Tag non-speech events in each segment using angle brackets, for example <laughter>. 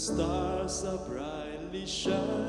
stars are brightly shining.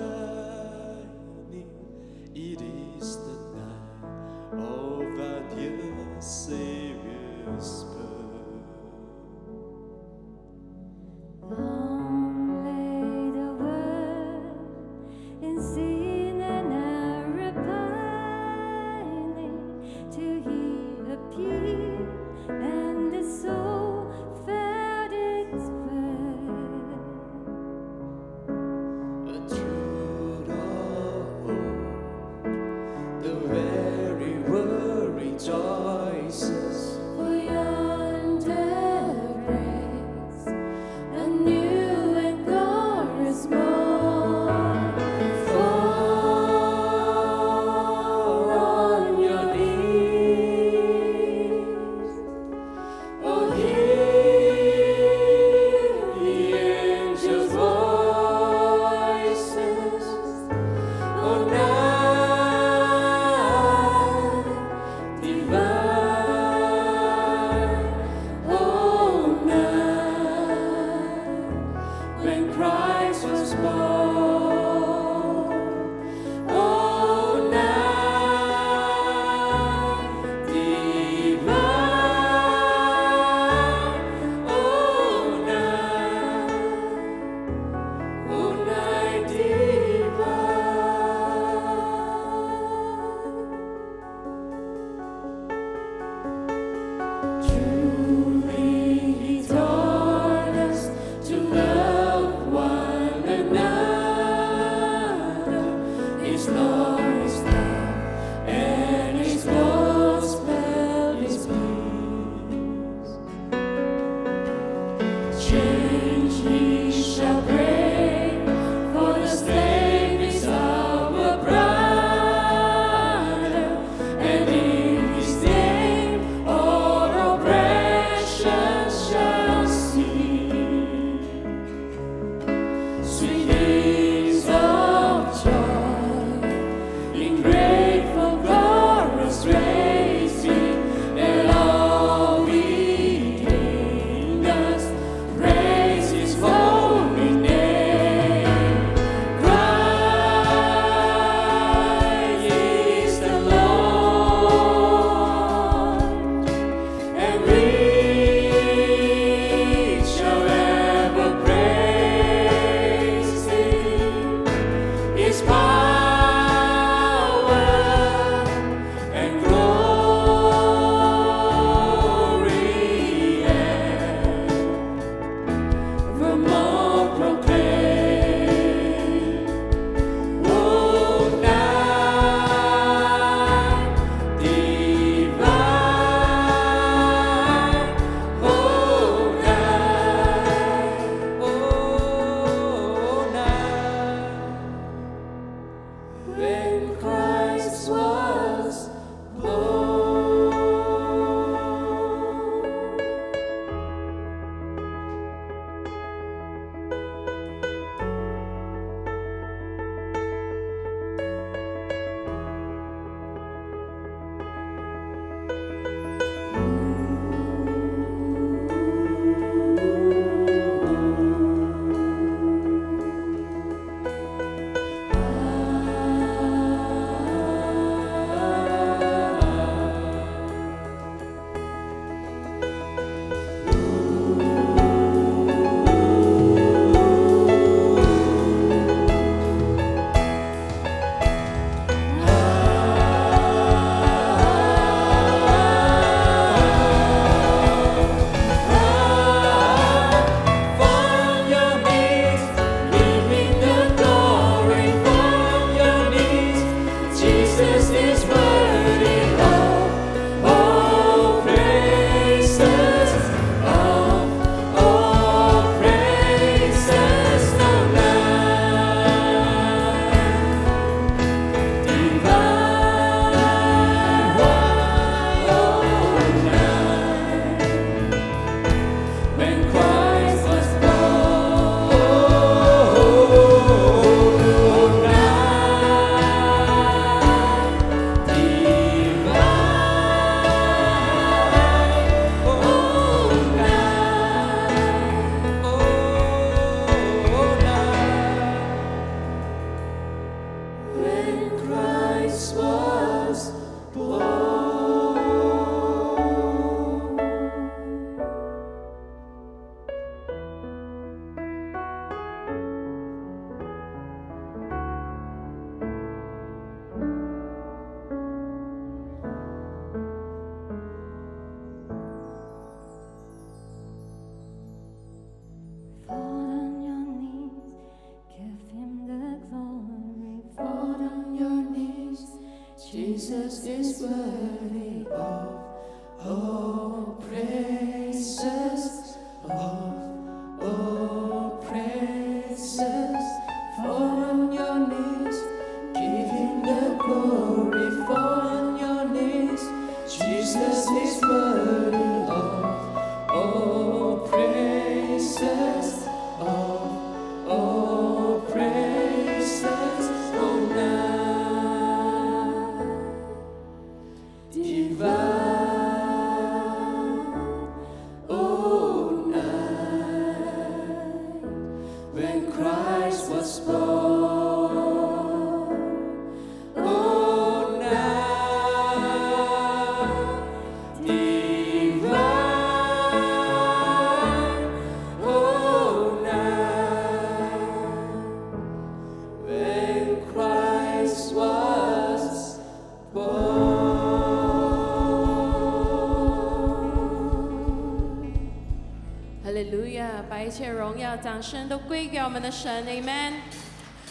掌声都归给我们的神，Amen。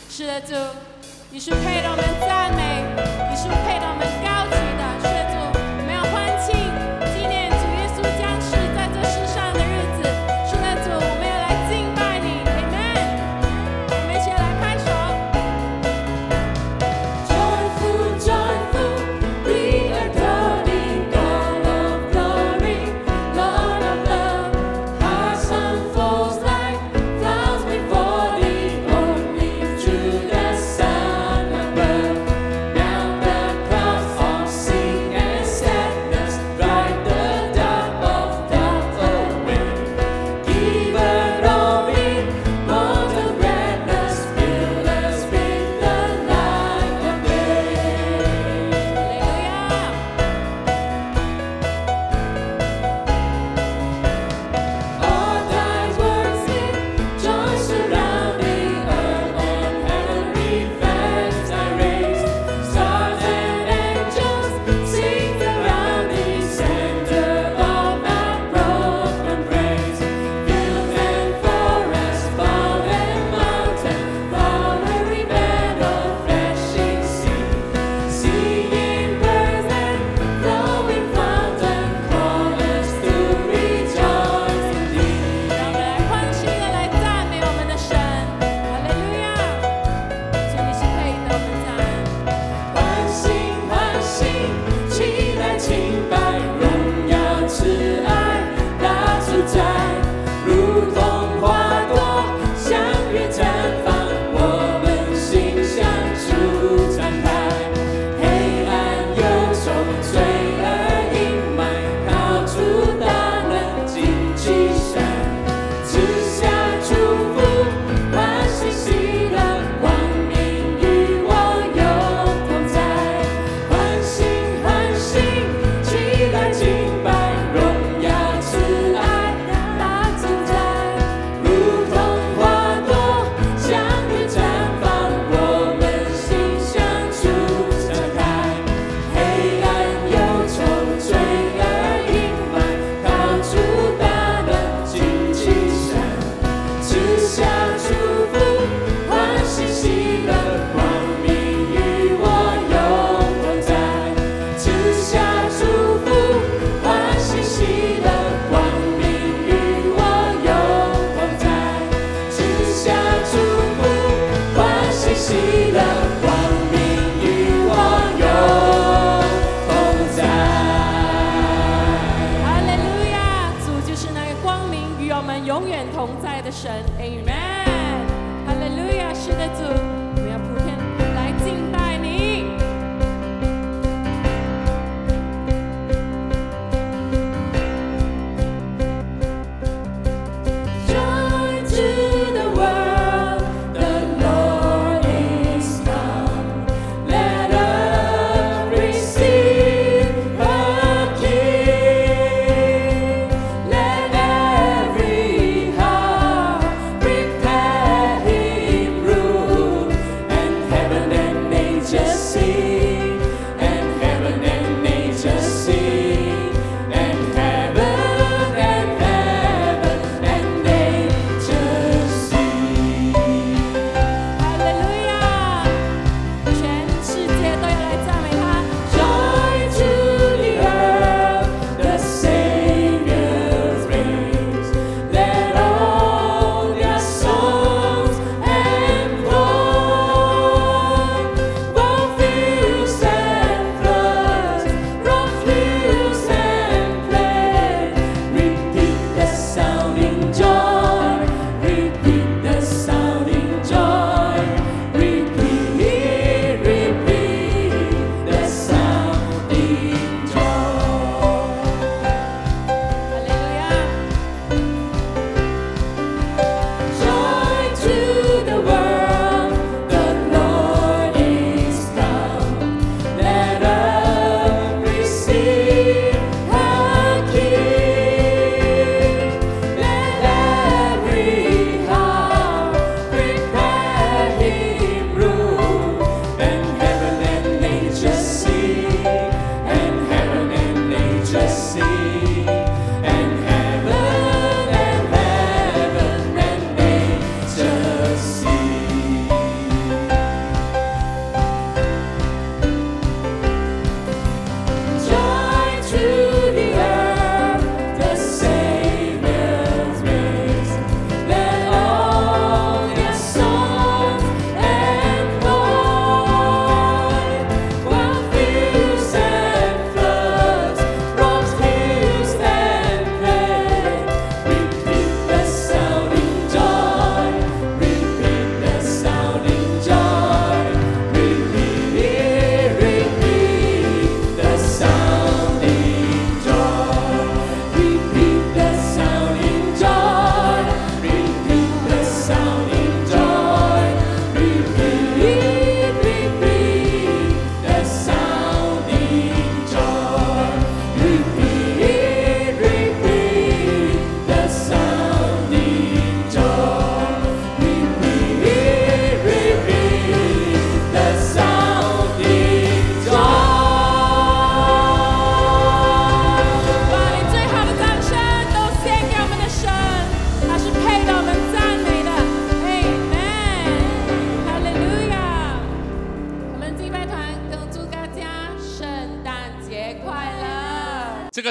是的，主，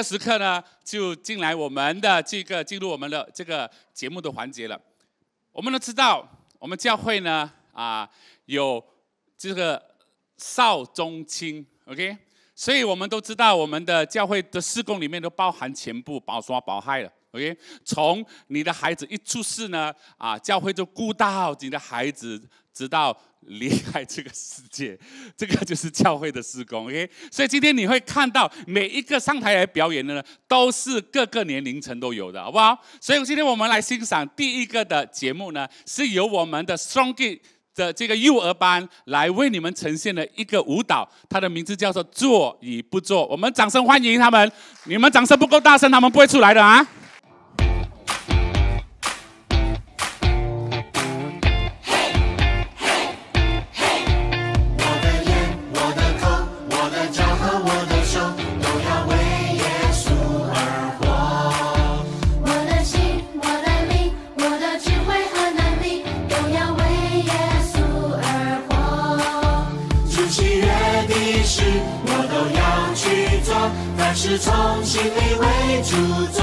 个时刻呢，就进来我们的这个进入我们的这个节目的环节了。我们都知道，我们教会呢啊有这个少中青，OK，所以我们都知道我们的教会的施工里面都包含全部保刷保害了，OK。从你的孩子一出世呢，啊，教会就顾到你的孩子，直到离开这个世界，<laughs> 这个就是教会的施工，OK。所以今天你会看到每一个上台来表演的呢，都是各个年龄层都有的，好不好？所以今天我们来欣赏第一个的节目呢，是由我们的 Strong Kid 的这个幼儿班来为你们呈现的一个舞蹈，它的名字叫做“做与不做”。我们掌声欢迎他们！你们掌声不够大声，他们不会出来的啊！是从心里为主做。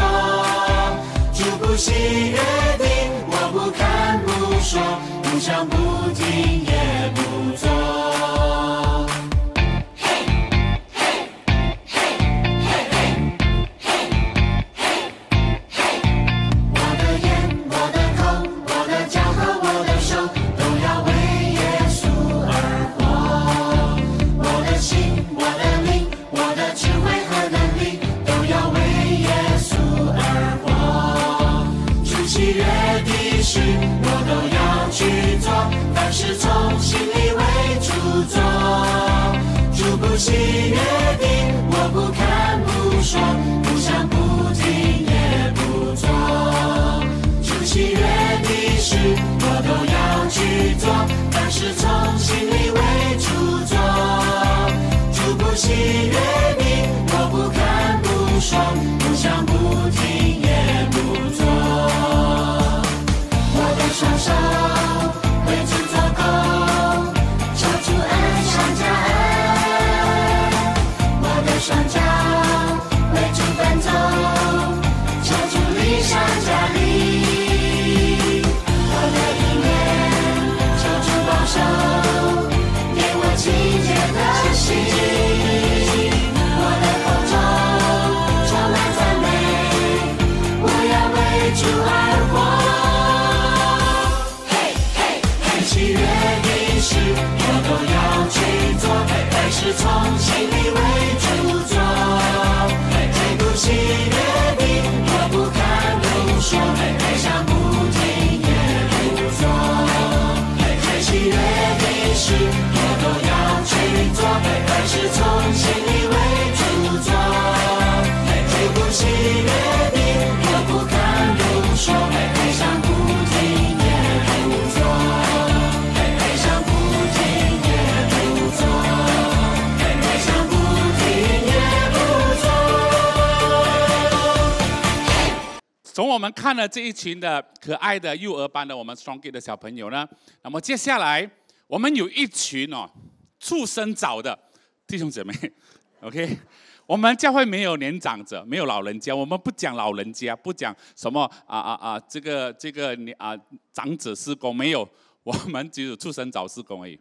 主不喜悦定，我不看不说，不想不听也不做。这一群的可爱的幼儿班的我们 Strong Kid 的小朋友呢，那么接下来我们有一群哦出生早的弟兄姐妹，OK。我们教会没有年长者，没有老人家，我们不讲老人家，不讲什么啊啊啊，这个这个你啊长者施工没有，<laughs> 我们只有出生早施工而已。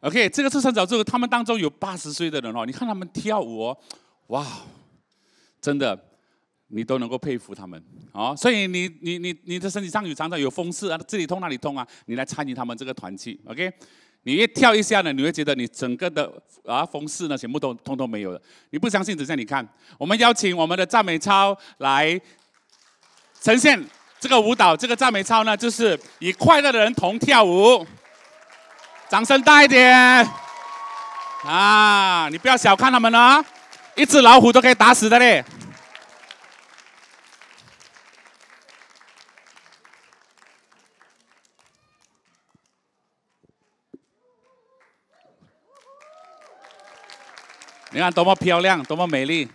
OK，这个出生早施工，他们当中有八十岁的人哦，你看他们跳舞哦，哇，真的你都能够佩服他们哦。所以你你你你的身体上有常常有风湿啊，这里痛那里痛啊，你来参与他们这个团契，OK。你一跳一下呢，你会觉得你整个的啊风势呢，全部都通通没有了。你不相信，只像你看，我们邀请我们的赞美操来呈现这个舞蹈。这个赞美操呢，就是与快乐的人同跳舞。掌声大一点啊！你不要小看他们哦，一只老虎都可以打死的嘞。你看多么漂亮，多么美丽。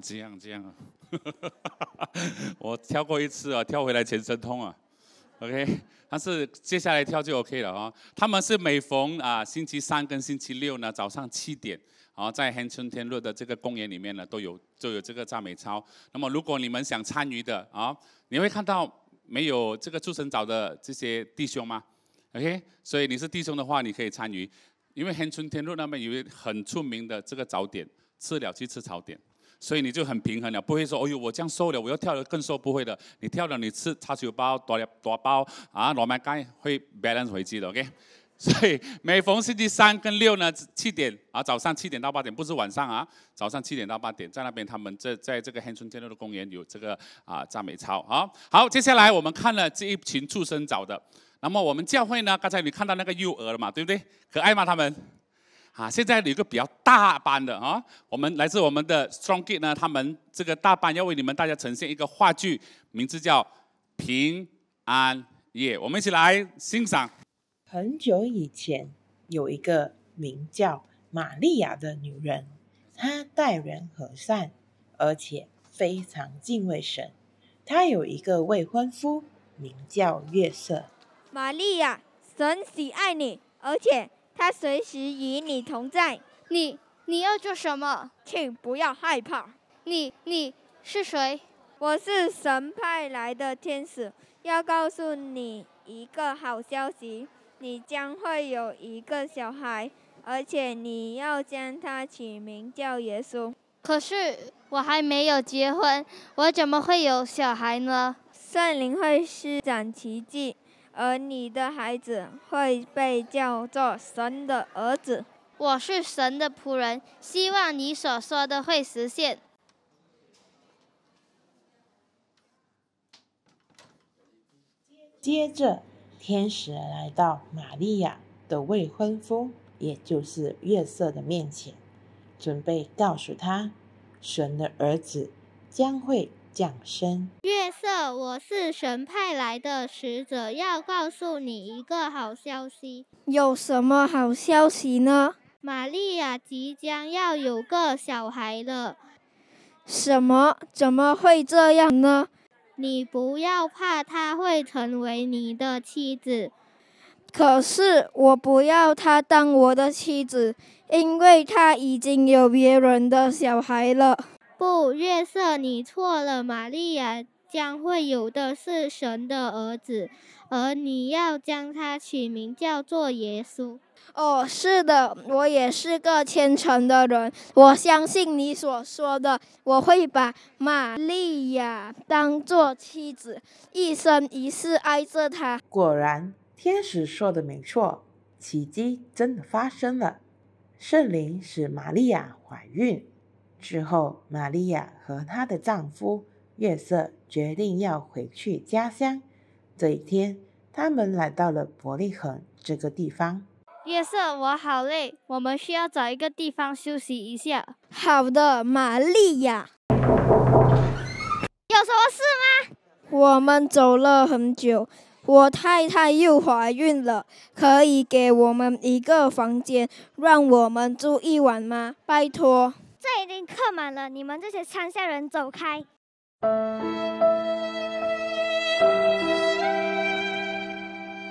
这样这样啊！<laughs> 我跳过一次啊，跳回来全身痛啊。OK，但是接下来跳就 OK 了啊。他们是每逢啊星期三跟星期六呢早上七点，啊在恒春天路的这个公园里面呢都有都有这个赞美操。那么如果你们想参与的啊，你会看到没有这个出生早的这些弟兄吗？OK，所以你是弟兄的话，你可以参与，因为恒春天路那边有很出名的这个早点，吃了去吃早点。所以你就很平衡了，不会说，哦呦，我这样瘦了，我要跳得更瘦，不会的。你跳了，你吃叉烧包、大粒大包啊，糯米鸡会 balance 回去的，OK。<laughs> 所以每逢星期三跟六呢，七点啊，早上七点到八点，不是晚上啊，早上七点到八点，在那边他们这在这个恒春天路的公园有这个啊赞美操啊。好，接下来我们看了这一群畜生找的，那么我们教会呢，刚才你看到那个幼儿了嘛，对不对？可爱吗？他们？啊，现在有一个比较大班的啊，我们来自我们的 Strong Gate 呢，他们这个大班要为你们大家呈现一个话剧，名字叫《平安夜》，我们一起来欣赏。很久以前，有一个名叫玛利亚的女人，她待人和善，而且非常敬畏神。她有一个未婚夫，名叫约瑟。玛利亚，神喜爱你，而且他随时与你同在。你你要做什么？请不要害怕，你你是谁？我是神派来的天使，要告诉你一个好消息：你将会有一个小孩，而且你要将他起名叫耶稣。可是我还没有结婚，我怎么会有小孩呢？圣灵会施展奇迹，而你的孩子会被叫做神的儿子。我是神的仆人，希望你所说的会实现。接着，天使来到玛利亚的未婚夫，也就是约瑟的面前，准备告诉他，神的儿子将会降生。月色，我是神派来的使者，要告诉你一个好消息。有什么好消息呢？玛利亚即将要有个小孩了。什么？怎么会这样呢？你不要怕，她会成为你的妻子。可是我不要她当我的妻子，因为她已经有别人的小孩了。不，约瑟，你错了。玛利亚将会有的是神的儿子，而你要将他取名叫做耶稣。哦，是的，我也是个虔诚的人，我相信你所说的，我会把玛利亚当做妻子，一生一世爱着她。果然，天使说的没错，奇迹真的发生了。圣灵使玛利亚怀孕之后，玛利亚和她的丈夫约瑟决定要回去家乡。这一天，他们来到了伯利恒这个地方。约瑟，我好累，我们需要找一个地方休息一下。好的，玛利亚。有什么事吗？我们走了很久，我太太又怀孕了，可以给我们一个房间，让我们住一晚吗？拜托。这已经刻满了，你们这些乡下人走开。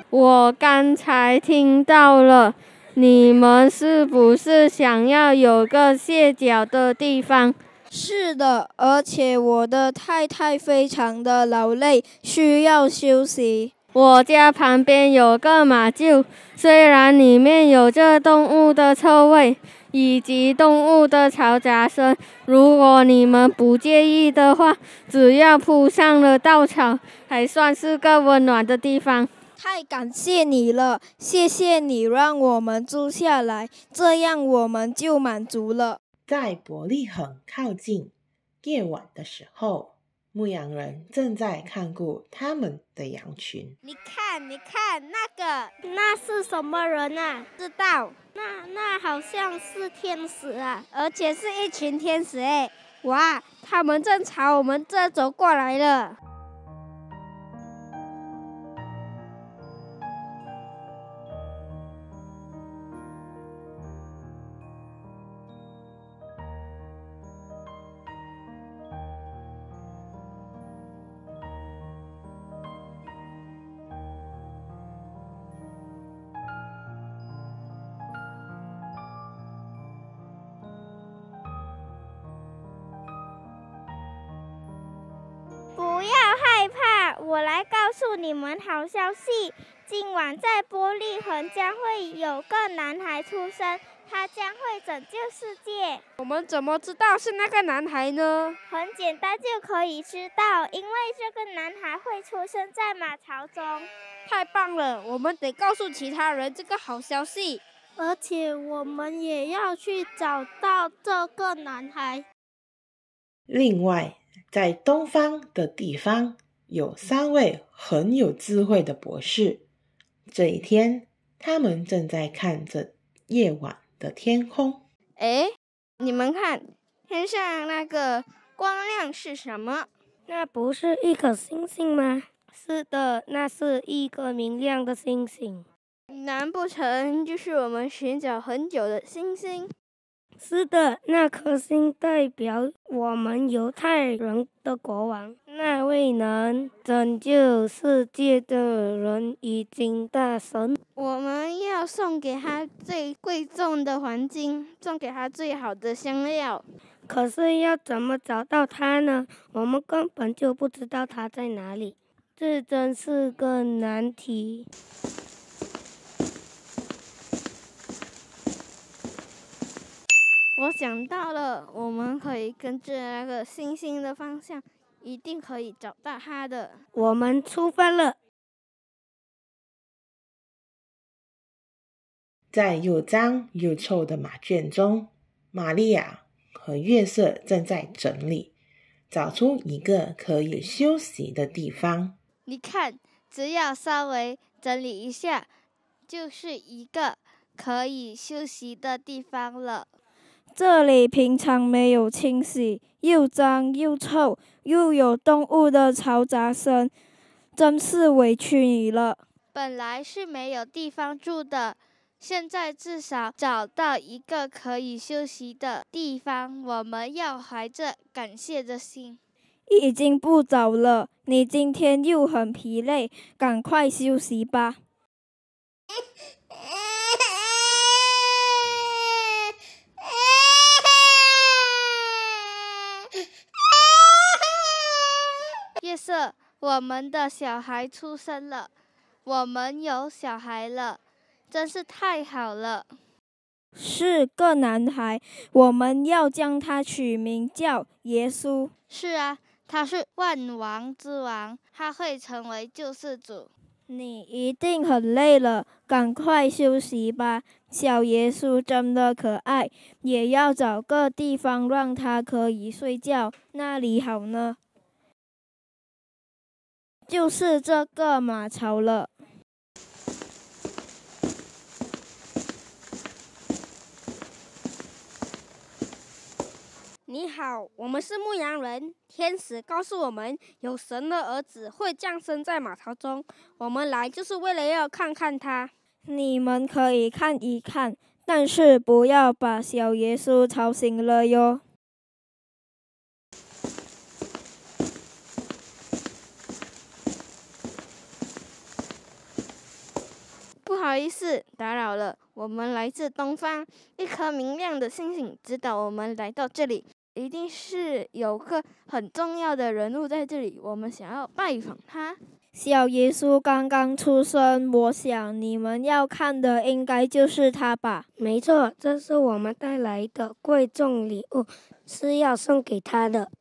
我刚才听到了，你们是不是想要有个歇脚的地方？是的，而且我的太太非常的劳累，需要休息。我家旁边有个马厩，虽然里面有着动物的臭味以及动物的嘈杂声，如果你们不介意的话，只要铺上了稻草，还算是个温暖的地方。太感谢你了，谢谢你让我们住下来，这样我们就满足了。在伯利恒靠近夜晚的时候，牧羊人正在看顾他们的羊群。你看，你看那个，那是什么人啊？知道？那那好像是天使啊，而且是一群天使哎！哇，他们正朝我们这走过来了。我来告诉你们好消息。今晚在玻璃恒将会有个男孩出生，他将会拯救世界。我们怎么知道是那个男孩呢？很简单就可以知道，因为这个男孩会出生在马槽中。太棒了，我们得告诉其他人这个好消息。而且我们也要去找到这个男孩。另外，在东方的地方有三位很有智慧的博士。这一天，他们正在看着夜晚的天空。哎，你们看，天上那个光亮是什么？那不是一颗星星吗？是的，那是一个明亮的星星。难不成就是我们寻找很久的星星？是的，那颗星代表我们犹太人的国王，那位能拯救世界的人已经大神。我们要送给他最贵重的黄金，送给他最好的香料。可是要怎么找到他呢？我们根本就不知道他在哪里，这真是个难题。我想到了，我们可以跟着那个星星的方向，一定可以找到它的。我们出发了。在又脏又臭的马圈中，玛利亚和月色正在整理，找出一个可以休息的地方。你看，只要稍微整理一下，就是一个可以休息的地方了。这里平常没有清洗，又脏又臭，又有动物的嘈杂声，真是委屈你了。本来是没有地方住的，现在至少找到一个可以休息的地方，我们要怀着感谢的心。已经不早了，你今天又很疲累，赶快休息吧。夜色，我们的小孩出生了，我们有小孩了，真是太好了。是个男孩，我们要将他取名叫耶稣。是啊，他是万王之王，他会成为救世主。你一定很累了，赶快休息吧。小耶稣真的可爱，也要找个地方让他可以睡觉，那里好呢？就是这个马槽了。你好，我们是牧羊人。天使告诉我们，有神的儿子会降生在马槽中。我们来就是为了要看看他。你们可以看一看，但是不要把小耶稣吵醒了哟。不好意思，打扰了。我们来自东方，一颗明亮的星星指导我们来到这里。一定是有个很重要的人物在这里，我们想要拜访他。小耶稣刚刚出生，我想你们要看的应该就是他吧？没错，这是我们带来的贵重礼物，是要送给他的。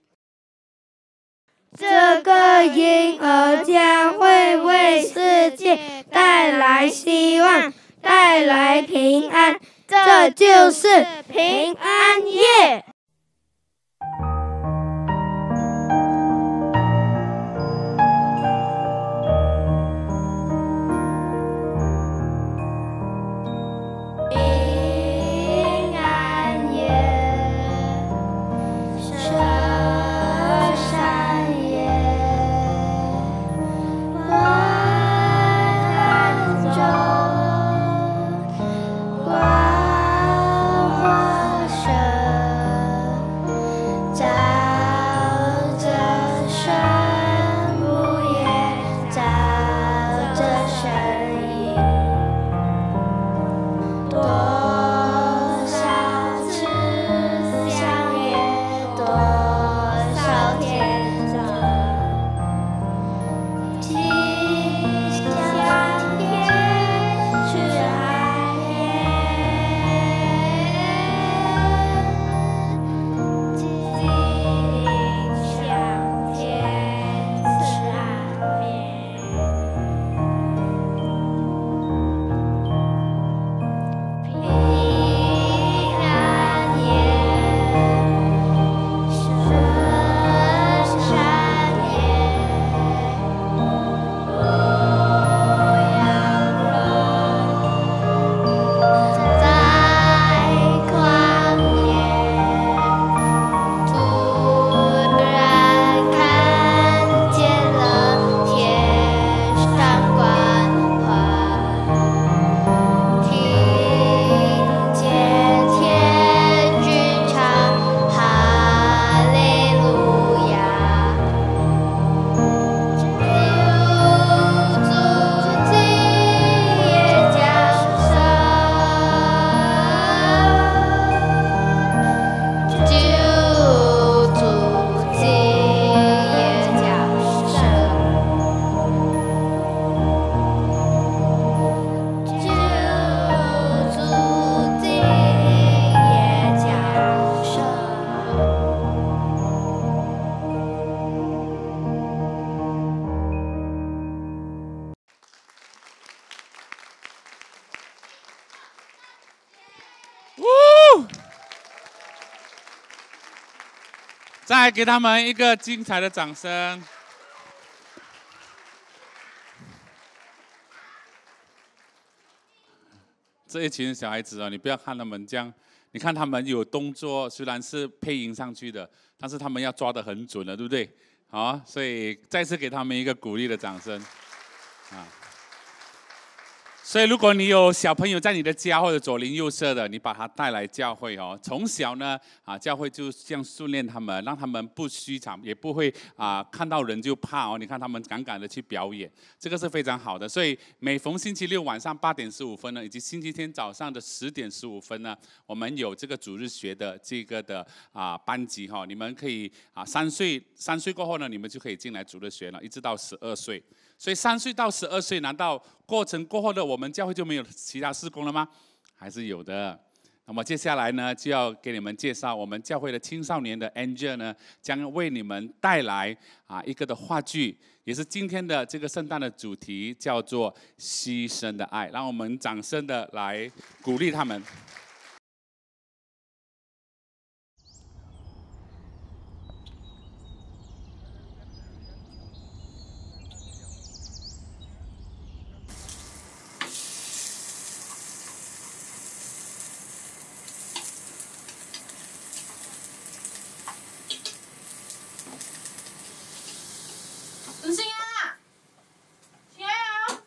这个婴儿将会为世界带来希望，带来平安，这就是平安夜。再给他们一个精彩的掌声。这一群小孩子哦，你不要看他们这样，你看他们有动作，虽然是配音上去的，但是他们要抓得很准的，对不对？好，所以再次给他们一个鼓励的掌声。啊，所以，如果你有小朋友在你的家或者左邻右舍的，你把他带来教会哦。从小呢，啊，教会就这样训练他们，让他们不虚场，也不会啊看到人就怕哦。你看他们敢敢的去表演，这个是非常好的。所以每逢星期六晚上八点十五分呢，以及星期天早上的十点十五分呢，我们有这个主日学的这个的啊班级哈，你们可以啊三岁三岁过后呢，你们就可以进来主日学了，一直到十二岁。所以三岁到十二岁，难道过程过后的我们教会就没有其他事工了吗？还是有的。那么接下来呢，就要给你们介绍我们教会的青少年的 Angel 呢，将为你们带来啊一个的话剧，也是今天的这个圣诞的主题，叫做牺牲的爱。让我们掌声的来鼓励他们。陈星啊，起来啊！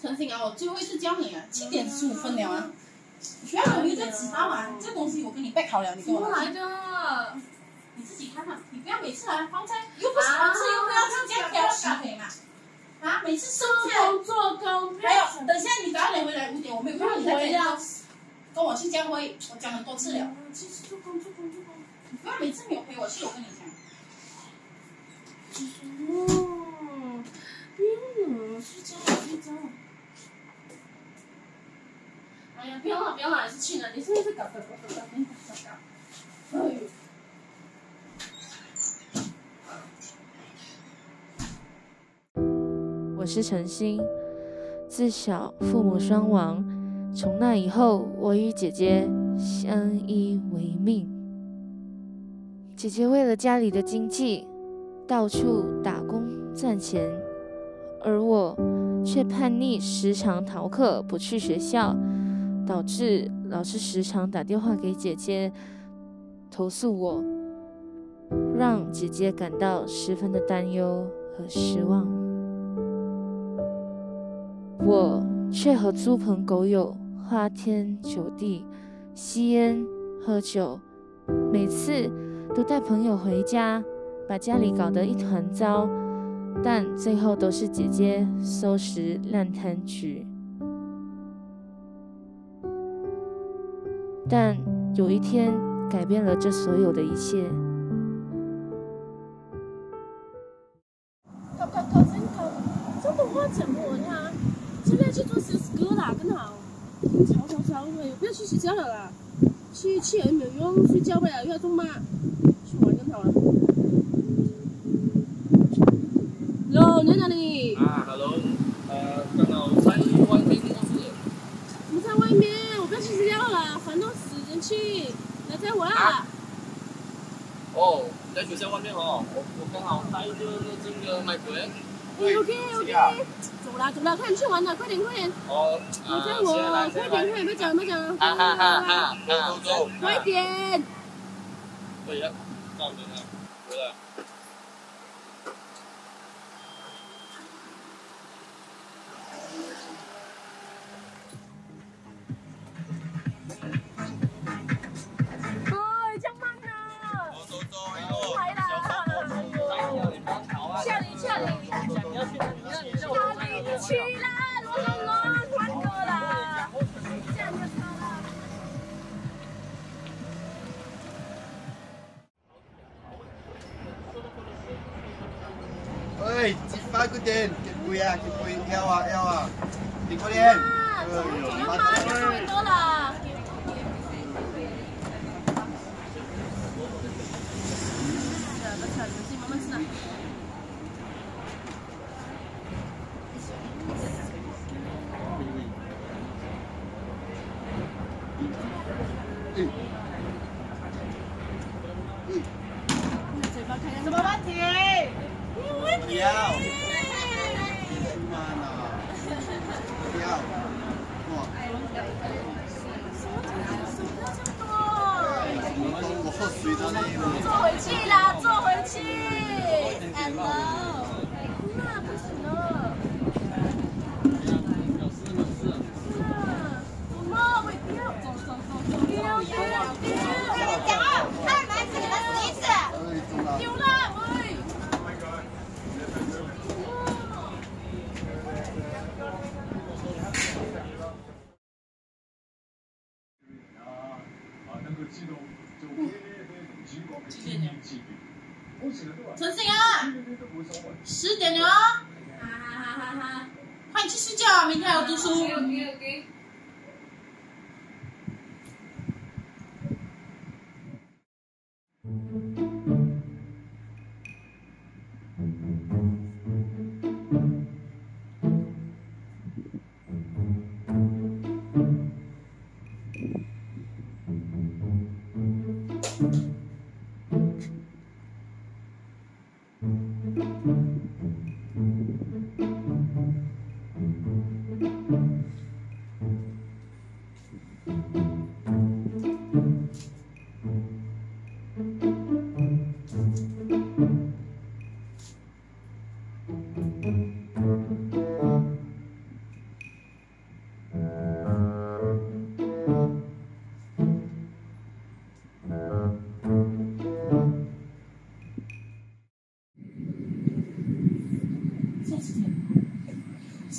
陈星啊，我最后一次叫你啊，七点十五分了啊！学校有一个纸包啊，这东西我跟你备好了，你给我拿去。的？你自己看看，你不要每次来放在，又不是好吃，又不要这样挑食，可以吗？啊，每次收。工做工，还有，等下你早点回来五点，我没有看到你在这里。跟我去教会，我讲很多次了。其实做工做工做工。你不要每次没有陪我去，我跟你讲。哦，不用了，睡觉了睡觉了。哎呀，不要了，不要了，是去哪？你是不是搞搞搞搞搞搞搞搞？哎呦！我是陈星，自小父母双亡，从那以后，我与姐姐相依为命。姐姐为了家里的经济，到处打工赚钱，而我却叛逆，时常逃课，不去学校。导致老师时常打电话给姐姐投诉我，让姐姐感到十分的担忧和失望。我却和猪朋狗友花天酒地，吸烟喝酒，每次都带朋友回家，把家里搞得一团糟，但最后都是姐姐收拾烂摊局。但有一天改变了这所有的一切。考考考真考，这种话怎么他？现在去做 CSGO 啦，更好。吵吵吵，哎呦，不要去学校了啦，去去也没有用，睡觉不了又要中骂，去玩更好了。Hello，你在哪里？啊，Hello，呃，刚好在外面做事。我在外面，我不要去学校了，烦到死人去，来载我啦。哦，你在学校外面哦，我我刚好带着这个麦克。哎，OK OK，走啦走啦，快点去玩了，快点快点。哦，你载我，快点快点，别讲别讲。哈哈哈哈，走走。快点。可以了，到人了，回来。起啦罗龙龙团购了现在了喂几百个点点贵啊？点贵要啊？要啊？你快点啊？走了走了妈妈了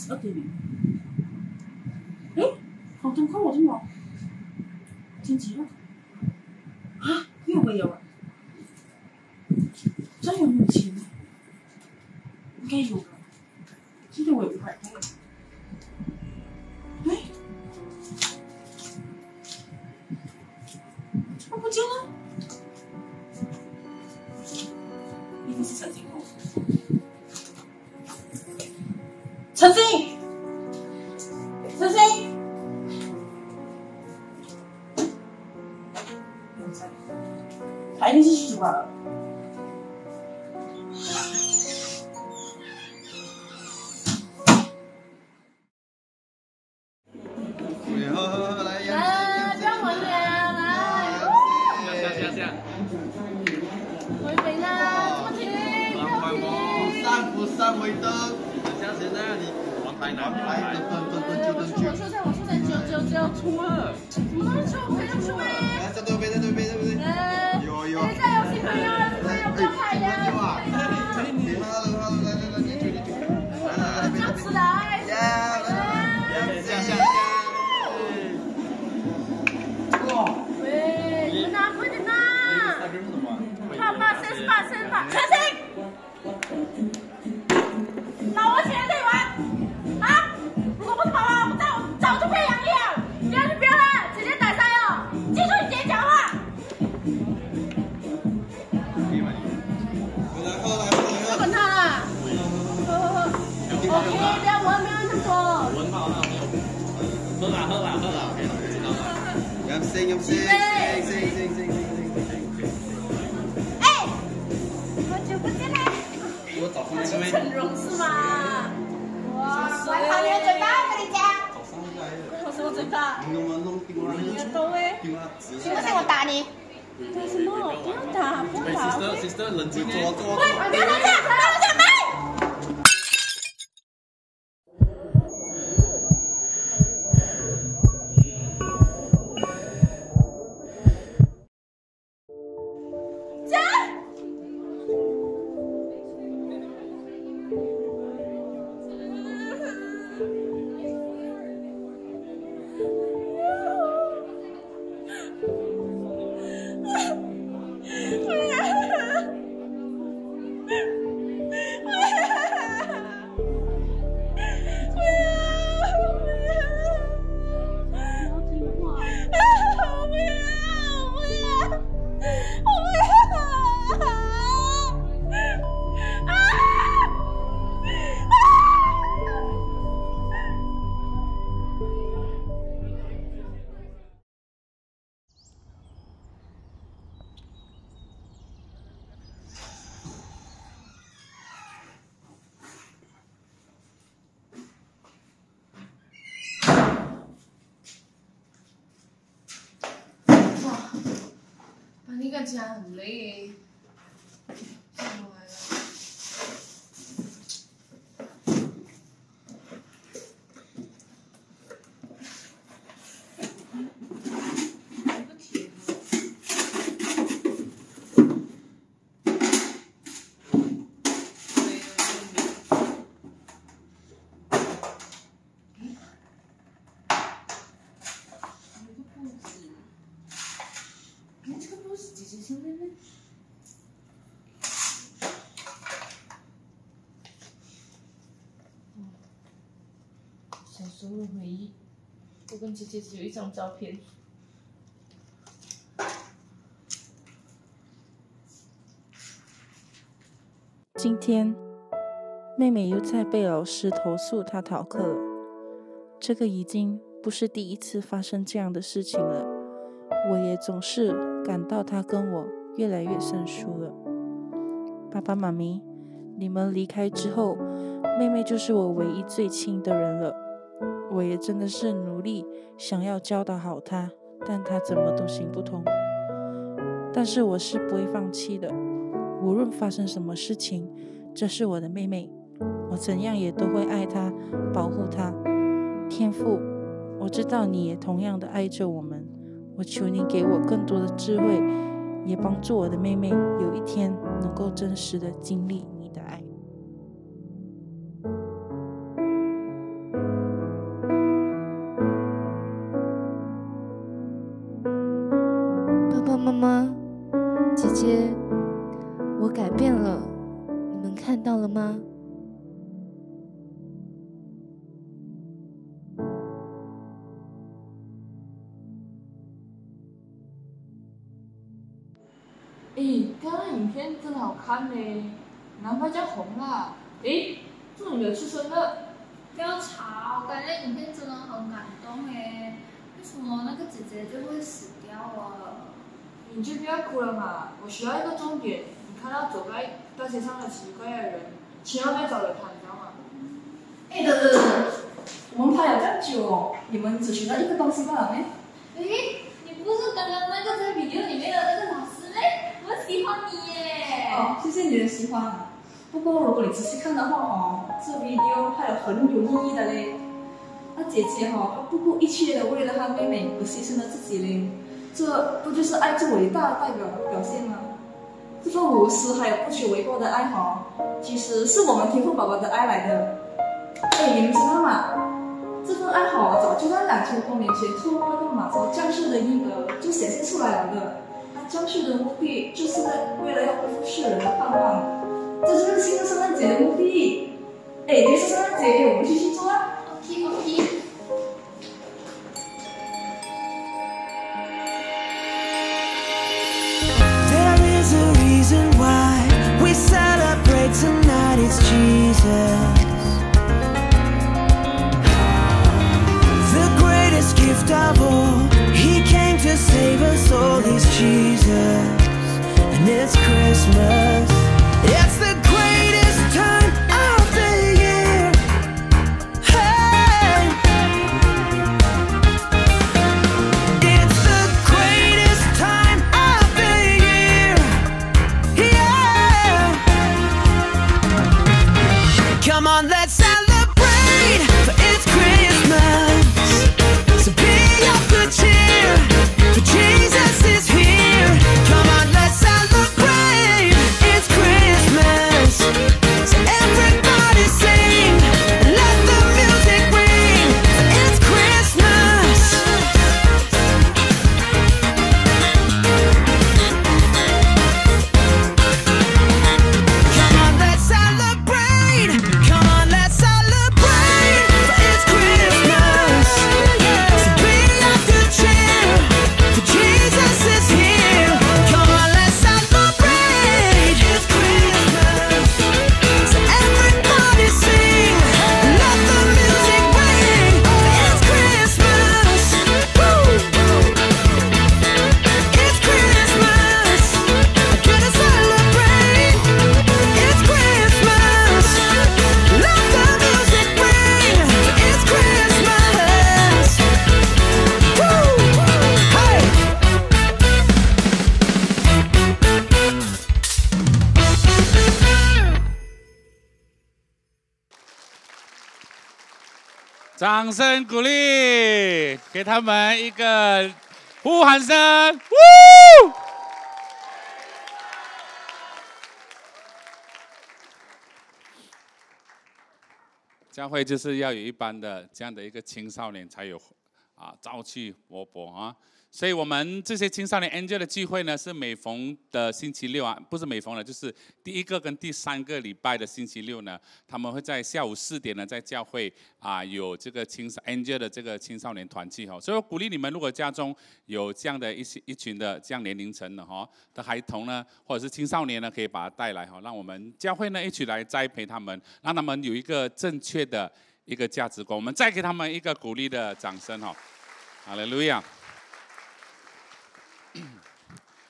Okay, eh, không tham. 他早整容。是吗？哇，塞好牛嘴巴，跟你讲。我什么嘴巴？你弄么弄冰棍？不信？我打你。打什么？不要打，不要打。Sister，Sister，不要打架。小时候的回忆。我跟姐姐只有一张照片。今天，妹妹又在被老师投诉她逃课了。这个已经不是第一次发生这样的事情了。我也总是感到她跟我越来越生疏了。爸爸妈咪，你们离开之后，妹妹就是我唯一最亲的人了。我也真的是努力想要教导好她，但她怎么都行不通。但是我是不会放弃的。无论发生什么事情，这是我的妹妹，我怎样也都会爱她，保护她。天父，我知道你也同样的爱着我们，我求你给我更多的智慧，也帮助我的妹妹有一天能够真实的经历哎，刚刚影片真好看呢，难怪叫红了。哎，祝你没有出生了。不要吵，刚才影片真的很感动哎，为什么那个姐姐就会死掉啊？你就不要哭了嘛，我需要一个重点。你看到走在大街上的奇怪的人，千万别找人谈，知道吗？哎，等等我们拍了这么久哦，你们只学到一个东西罢了没？哎，你不是刚刚那个在 video 里面的那个喜欢你耶！哦，谢谢你的喜欢。不过如果你仔细看的话哦，这 video 拍的很有意义的嘞。那姐姐哈，她不顾一切的为了她妹妹而牺牲了自己嘞，这不就是爱最伟大的代表表现吗？这份无私还有不求回报的爱哈，其实是我们天赋宝宝的爱来的。哎，你们知道吗？这份爱好早就在两千多年前透过那个马超降世的婴儿就显现出来了的。他降世的目的就是为了要恢复世人的盼望，这就是庆祝圣诞节的目的。哎，这是圣诞节，我们继续做啊。OK OK。reason why we celebrate tonight it's Jesus. The greatest gift of all, Christmas. 掌声鼓励，给他们一个呼喊声。呜！教会就是要有一般的这样的一个青少年，才有啊朝气勃勃啊。所以我们这些青少年 Angel 的聚会呢，是每逢的星期六啊，不是每逢的，就是第一个跟第三个礼拜的星期六呢，他们会在下午四点呢，在教会啊有这个青少 Angel 的这个青少年团契哈。所以我鼓励你们，如果家中有这样的一些一群的这样年龄层的哈的孩童呢，或者是青少年呢，可以把他带来哈，让我们教会呢一起来栽培他们，让他们有一个正确的一个价值观。我们再给他们一个鼓励的掌声哈，哈利路亚。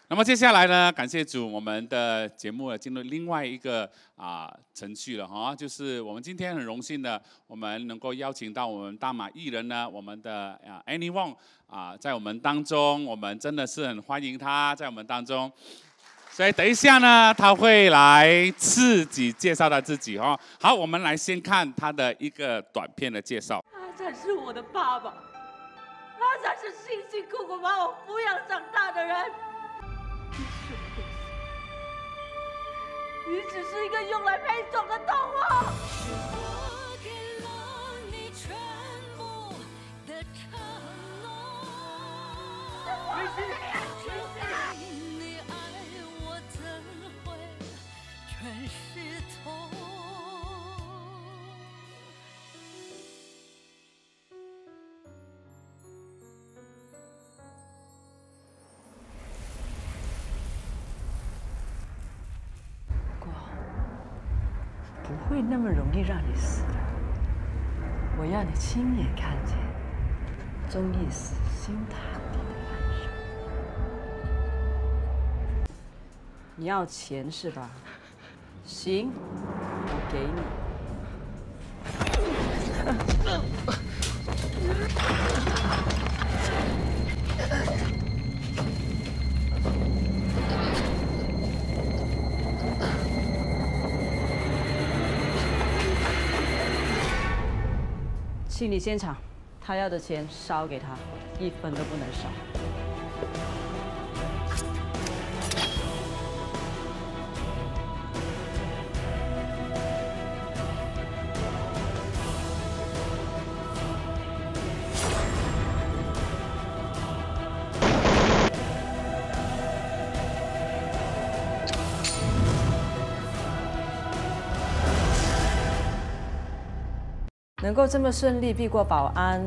那么接下来呢，感谢主，我们的节目呢进入另外一个啊程序了哈，就是我们今天很荣幸的，我们能够邀请到我们大马艺人呢，我们的啊 Annie Wong 啊，在我们当中，我们真的是很欢迎他在我们当中。所以等一下呢，他会来自己介绍他自己哈。好，我们来先看他的一个短片的介绍。他才是我的爸爸，他才是辛辛苦苦把我抚养长大的人。你只是一个用来配种的动物。不会那么容易让你死的，我要你亲眼看见忠义死心塌地的感受。你要钱是吧？行，我给你。清理现场，他要的钱烧给他，一分都不能少。够这么顺利避过保安，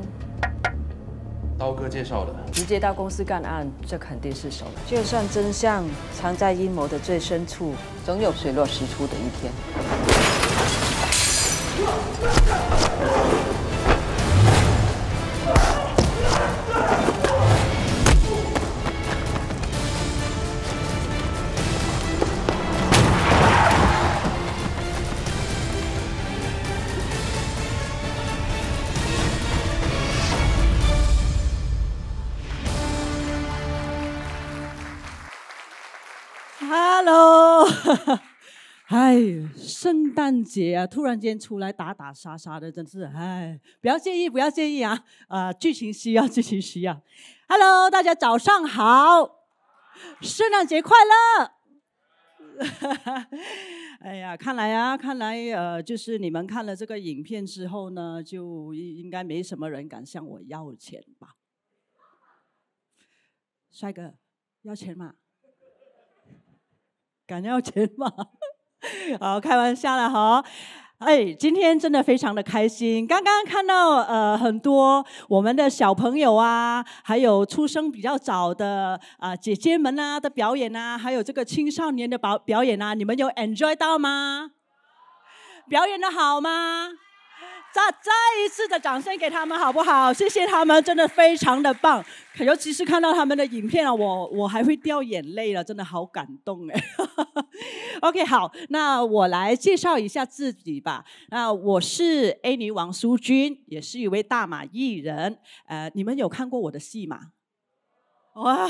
刀哥介绍的。直接到公司干案，这肯定是熟人。就算真相藏在阴谋的最深处，总有水落石出的一天。哎，圣诞节啊，突然间出来打打杀杀的，真是哎，不要介意，不要介意啊，啊，剧情需要，剧情需要。Hello，大家早上好，圣诞节快乐！<laughs> 哎呀，看来啊，看来呃，就是你们看了这个影片之后呢，就应应该没什么人敢向我要钱吧？帅哥，要钱吗？敢要钱吗？<laughs> 好，开玩笑了哈。哎，今天真的非常的开心。刚刚看到呃很多我们的小朋友啊，还有出生比较早的啊、姐姐们啊的表演啊，还有这个青少年的表表演啊，你们有 enjoy 到吗？表演的好吗？再再一次的掌声给他们好不好？谢谢他们，真的非常的棒。尤其是看到他们的影片啊，我我还会掉眼泪了，真的好感动哎。<laughs> OK，好，那我来介绍一下自己吧。那我是 A 女王苏君，也是一位大马艺人。呃，你们有看过我的戏吗？哇，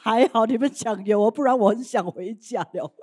还好你们讲有哦，不然我很想回家了。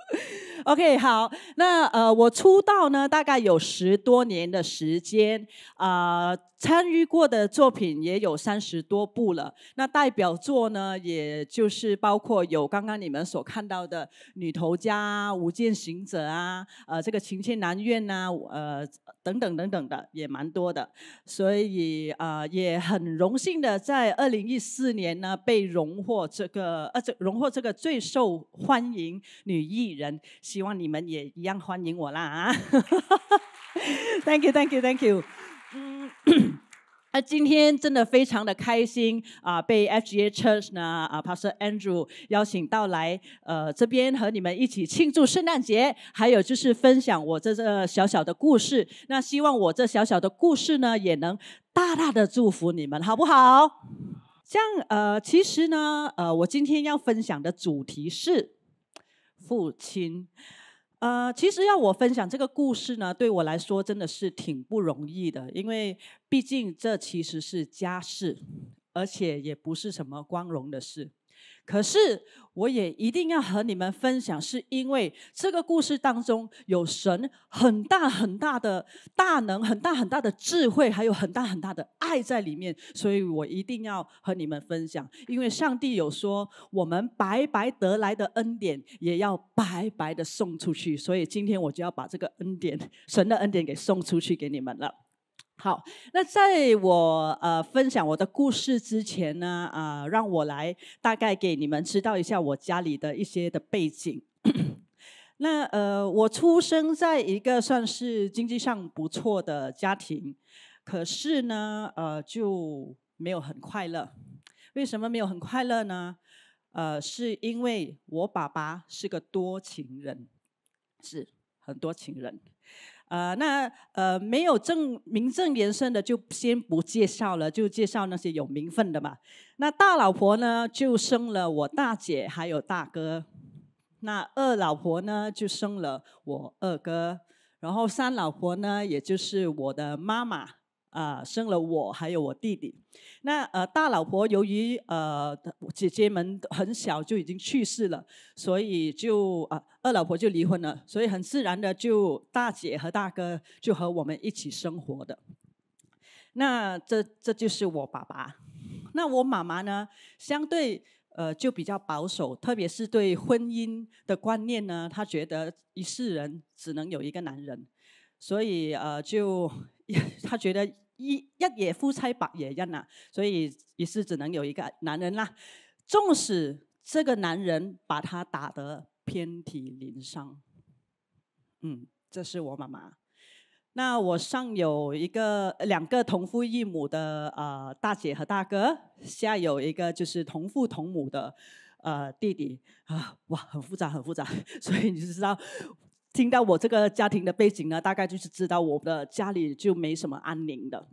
OK，好，那呃，我出道呢，大概有十多年的时间，啊、参与过的作品也有三十多部了。那代表作呢，也就是包括有刚刚你们所看到的《女头家》啊、《无间行者》啊，呃，这个《情牵难怨》呐，呃，等等等等的，也蛮多的。所以啊、呃也很荣幸的在二零一四年呢，被荣获这个呃，这荣获这个最受欢迎女艺人。希望你们也一样欢迎我啦啊！<laughs> Thank you, thank you, thank you。嗯，啊，今天真的非常的开心啊，被 FGA Church 呢啊，Pastor Andrew 邀请到来呃这边和你们一起庆祝圣诞节，还有就是分享我这这小小的故事。那希望我这小小的故事呢，也能大大的祝福你们，好不好？这样呃，其实呢，呃，我今天要分享的主题是父亲。呃，其实要我分享这个故事呢，对我来说真的是挺不容易的，因为毕竟这其实是家事，而且也不是什么光荣的事。可是我也一定要和你们分享，是因为这个故事当中有神很大很大的大能、很大很大的智慧，还有很大很大的爱在里面，所以我一定要和你们分享。因为上帝有说，我们白白得来的恩典，也要白白的送出去，所以今天我就要把这个恩典、神的恩典给送出去给你们了。好，那在我呃分享我的故事之前呢，啊、让我来大概给你们知道一下我家里的一些的背景。<clears throat> 那呃，我出生在一个算是经济上不错的家庭，可是呢，呃，就没有很快乐。为什么没有很快乐呢？呃，是因为我爸爸是个多情人，是很多情人。呃，那呃没有正名正言顺的就先不介绍了，就介绍那些有名分的嘛。那大老婆呢，就生了我大姐还有大哥。那二老婆呢，就生了我二哥。然后三老婆呢，也就是我的妈妈。啊、生了我还有我弟弟。那呃，大老婆由于呃姐姐们很小就已经去世了，所以就啊、二老婆就离婚了，所以很自然的就大姐和大哥就和我们一起生活的。那这这就是我爸爸。那我妈妈呢，相对呃就比较保守，特别是对婚姻的观念呢，她觉得一世人只能有一个男人，所以呃就 <laughs> 她觉得一一夜夫妻百夜恩啊，所以于是只能有一个男人啦。纵使这个男人把他打得遍体鳞伤，嗯，这是我妈妈。那我上有一个两个同父异母的呃大姐和大哥，下有一个就是同父同母的呃弟弟啊，哇，很复杂很复杂，<laughs> 所以你就知道，听到我这个家庭的背景呢，大概就是知道我的家里就没什么安宁的。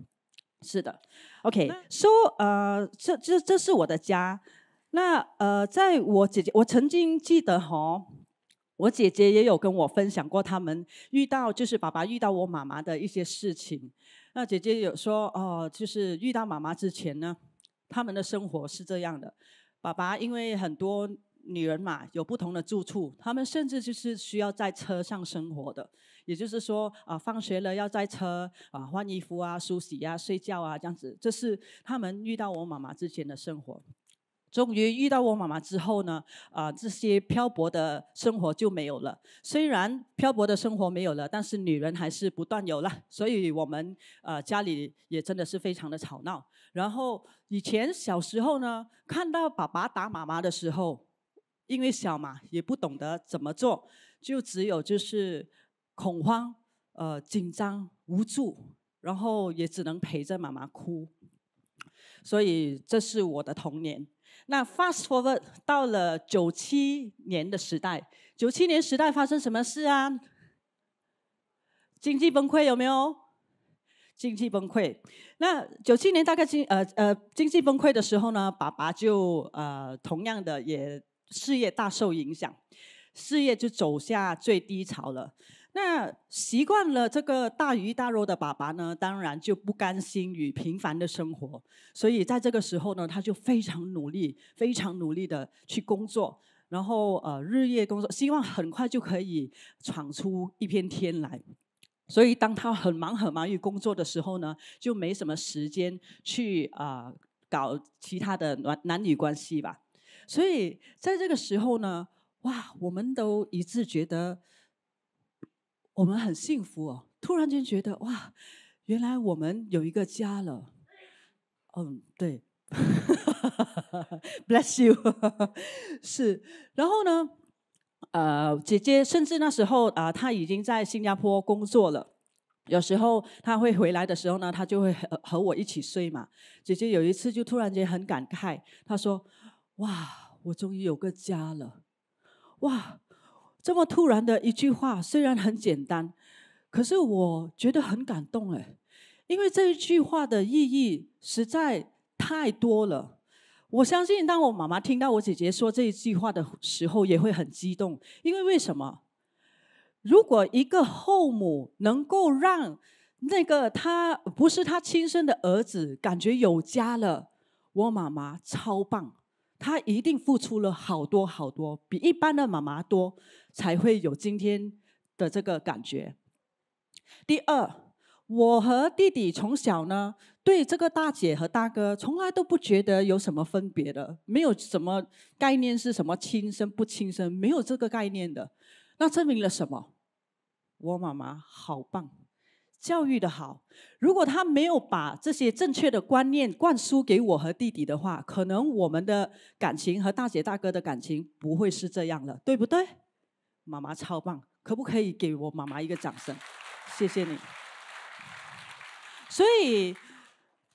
是的，OK，so 呃，这这这是我的家。那呃，在我姐姐，我曾经记得哈。我姐姐也有跟我分享过，他们遇到就是爸爸遇到我妈妈的一些事情。那姐姐有说哦，就是遇到妈妈之前呢，他们的生活是这样的：爸爸因为很多女人嘛，有不同的住处，他们甚至就是需要在车上生活的。也就是说啊，放学了要在车啊换衣服啊、梳洗啊、睡觉啊这样子。这是他们遇到我妈妈之前的生活。终于遇到我妈妈之后呢，啊、这些漂泊的生活就没有了。虽然漂泊的生活没有了，但是女人还是不断有了。所以我们呃家里也真的是非常的吵闹。然后以前小时候呢，看到爸爸打妈妈的时候，因为小嘛，也不懂得怎么做，就只有就是恐慌、呃紧张、无助，然后也只能陪着妈妈哭。所以这是我的童年。那 fast forward 到了九七年的时代，九七年时代发生什么事啊？经济崩溃有没有？经济崩溃。那九七年大概经呃呃经济崩溃的时候呢，爸爸就呃同样的也事业大受影响，事业就走下最低潮了。那习惯了这个大鱼大肉的爸爸呢，当然就不甘心于平凡的生活，所以在这个时候呢，他就非常努力、非常努力的去工作，然后呃日夜工作，希望很快就可以闯出一片天来。所以当他很忙很忙于工作的时候呢，就没什么时间去啊、搞其他的男男女关系吧。所以在这个时候呢，哇，我们都一致觉得我们很幸福哦。突然间觉得哇，原来我们有一个家了。嗯，对，<laughs> Bless you，<laughs> 是。然后呢，呃，姐姐甚至那时候啊、她已经在新加坡工作了。有时候她会回来的时候呢，她就会和和我一起睡嘛。姐姐有一次就突然间很感慨，她说：“哇，我终于有个家了！”哇，这么突然的一句话，虽然很简单，可是我觉得很感动哎，因为这一句话的意义实在太多了。我相信，当我妈妈听到我姐姐说这一句话的时候，也会很激动。因为为什么？如果一个后母能够让那个他不是他亲生的儿子感觉有家了，我妈妈超棒，她一定付出了好多好多，比一般的妈妈多，才会有今天的这个感觉。第二，我和弟弟从小呢，对这个大姐和大哥从来都不觉得有什么分别的，没有什么概念是什么亲生不亲生，没有这个概念的。那证明了什么？我妈妈好棒，教育的好。如果他没有把这些正确的观念灌输给我和弟弟的话，可能我们的感情和大姐大哥的感情不会是这样的，对不对？妈妈超棒，可不可以给我妈妈一个掌声？谢谢你。所以，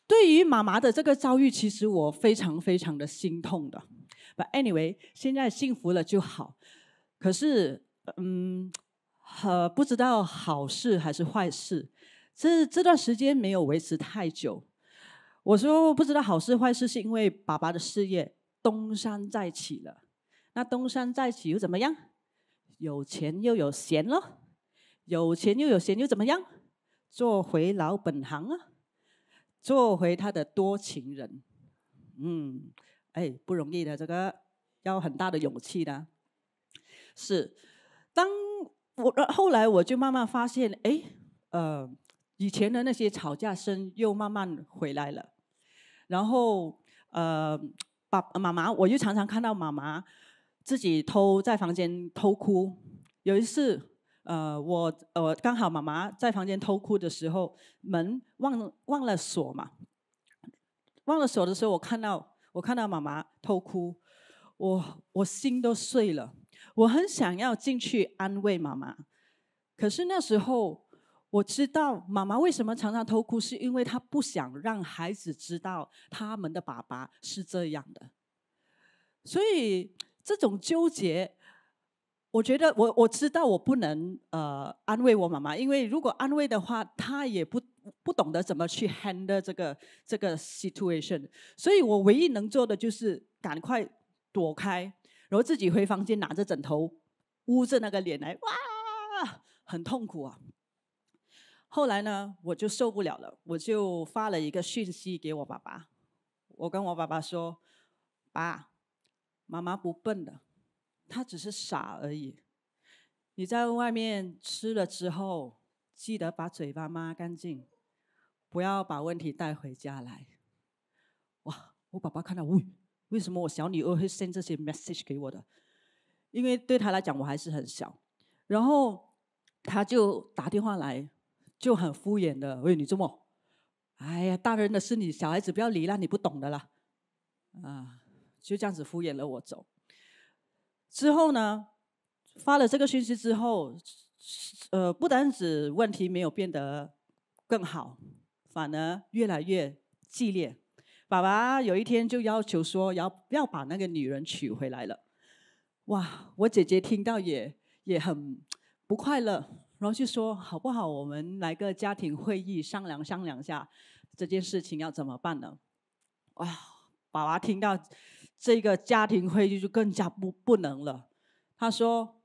对于妈妈的这个遭遇，其实我非常非常的心痛的。But anyway，现在幸福了就好。可是，嗯，呃，不知道好事还是坏事。这这段时间没有维持太久。我说不知道好事坏事，是因为爸爸的事业东山再起了。那东山再起又怎么样？有钱又有闲咯。有钱又有闲又怎么样？做回老本行啊，做回他的多情人。嗯，哎，不容易的，这个要很大的勇气的。是，当我后来我就慢慢发现，哎，呃，以前的那些吵架声又慢慢回来了。然后，呃，爸妈妈，我就常常看到妈妈自己偷在房间偷哭。有一次。呃，我呃刚好妈妈在房间偷哭的时候，门忘忘了锁嘛，忘了锁的时候，我看到我看到妈妈偷哭，我我心都碎了，我很想要进去安慰妈妈，可是那时候我知道妈妈为什么常常偷哭，是因为她不想让孩子知道他们的爸爸是这样的，所以这种纠结。我觉得我我知道我不能呃安慰我妈妈，因为如果安慰的话，她也不不懂得怎么去 handle 这个这个 situation，所以我唯一能做的就是赶快躲开，然后自己回房间拿着枕头捂着那个脸来，哇，很痛苦啊。后来呢，我就受不了了，我就发了一个讯息给我爸爸，我跟我爸爸说，爸，妈妈不笨的。她只是傻而已。你在外面吃了之后，记得把嘴巴抹干净，不要把问题带回家来。哇！我爸爸看到，喂，为什么我小女儿会 send 这些 message 给我的？因为对他来讲，我还是很小。然后他就打电话来，就很敷衍的，喂，你这么，哎呀，大人的事你小孩子不要理啦，你不懂的啦，啊，就这样子敷衍了我走。之后呢，发了这个讯息之后，呃，不单止问题没有变得更好，反而越来越激烈。爸爸有一天就要求说，要要把那个女人娶回来了。哇，我姐姐听到也也很不快乐，然后就说，好不好，我们来个家庭会议商量商量下这件事情要怎么办呢？哇，爸爸听到。这个家庭會議就更加不不能了。他說：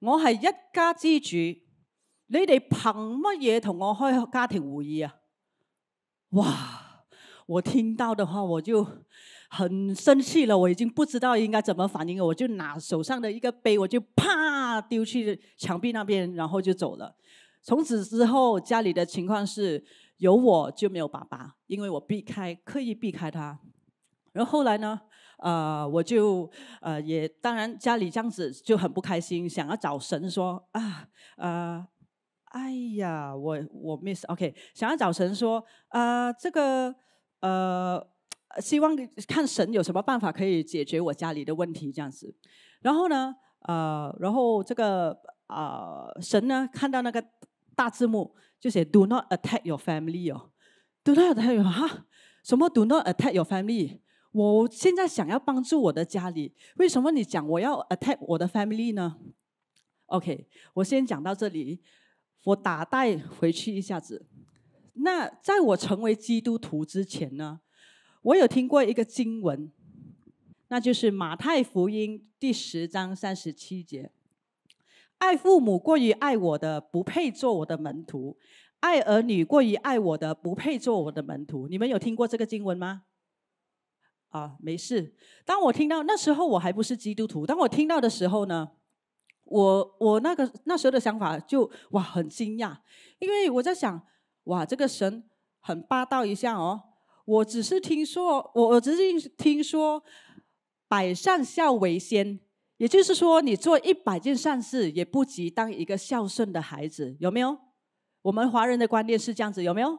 我係一家之主，你哋憑乜嘢同我開家庭會議啊？哇！我聽到的話，我就很生气了，我已经不知道应该怎么反应了，我就拿手上的一个杯，我就啪丢去墙壁那边，然后就走了。从此之后，家里的情况是有我就没有爸爸，因为我避开刻意避开他。然后后来呢，呃，我就呃也当然家里这样子就很不开心，想要找神说啊呃。哎呀，我我 miss OK，想要找神说，呃，这个呃，希望看神有什么办法可以解决我家里的问题这样子。然后呢，呃，然后这个呃，神呢看到那个大字幕就写 “Do not attack your family” 哦，“Do not attack 哈”，什么 “Do not attack your family”？我现在想要帮助我的家里，为什么你讲我要 attack 我的 family 呢？OK，我先讲到这里。我打带回去一下子。那在我成为基督徒之前呢，我有听过一个经文，那就是马太福音第十章三十七节：“爱父母过于爱我的，不配做我的门徒；爱儿女过于爱我的，不配做我的门徒。”你们有听过这个经文吗？啊，没事。当我听到那时候我还不是基督徒，当我听到的时候呢？我我那个那时候的想法就哇很惊讶，因为我在想哇这个神很霸道一下哦，我只是听说我我只是听说百善孝为先，也就是说你做一百件善事也不及当一个孝顺的孩子，有没有？我们华人的观念是这样子，有没有？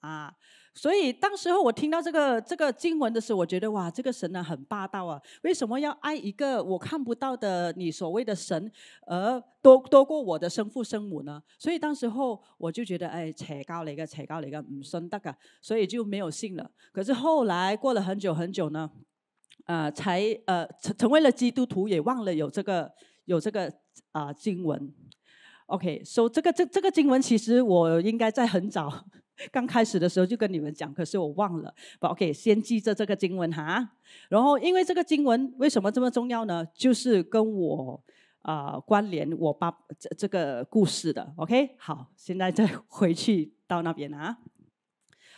啊。所以当时候我听到这个这个经文的时候，我觉得哇，这个神呢很霸道啊！为什么要爱一个我看不到的你所谓的神，而多多过我的生父生母呢？所以当时候我就觉得，哎，扯高了一个，扯高了一个，唔信得噶，所以就没有信了。可是后来过了很久很久呢，啊，才呃成成为了基督徒，也忘了有这个有这个啊经文。OK，所以这个这这个经文其实我应该在很早。<laughs> 刚开始的时候就跟你们讲，可是我忘了。OK，先记着这个经文哈。然后，因为这个经文为什么这么重要呢？就是跟我啊关联我爸这这个故事的。OK，好，现在再 <laughs> 回去到那边啊。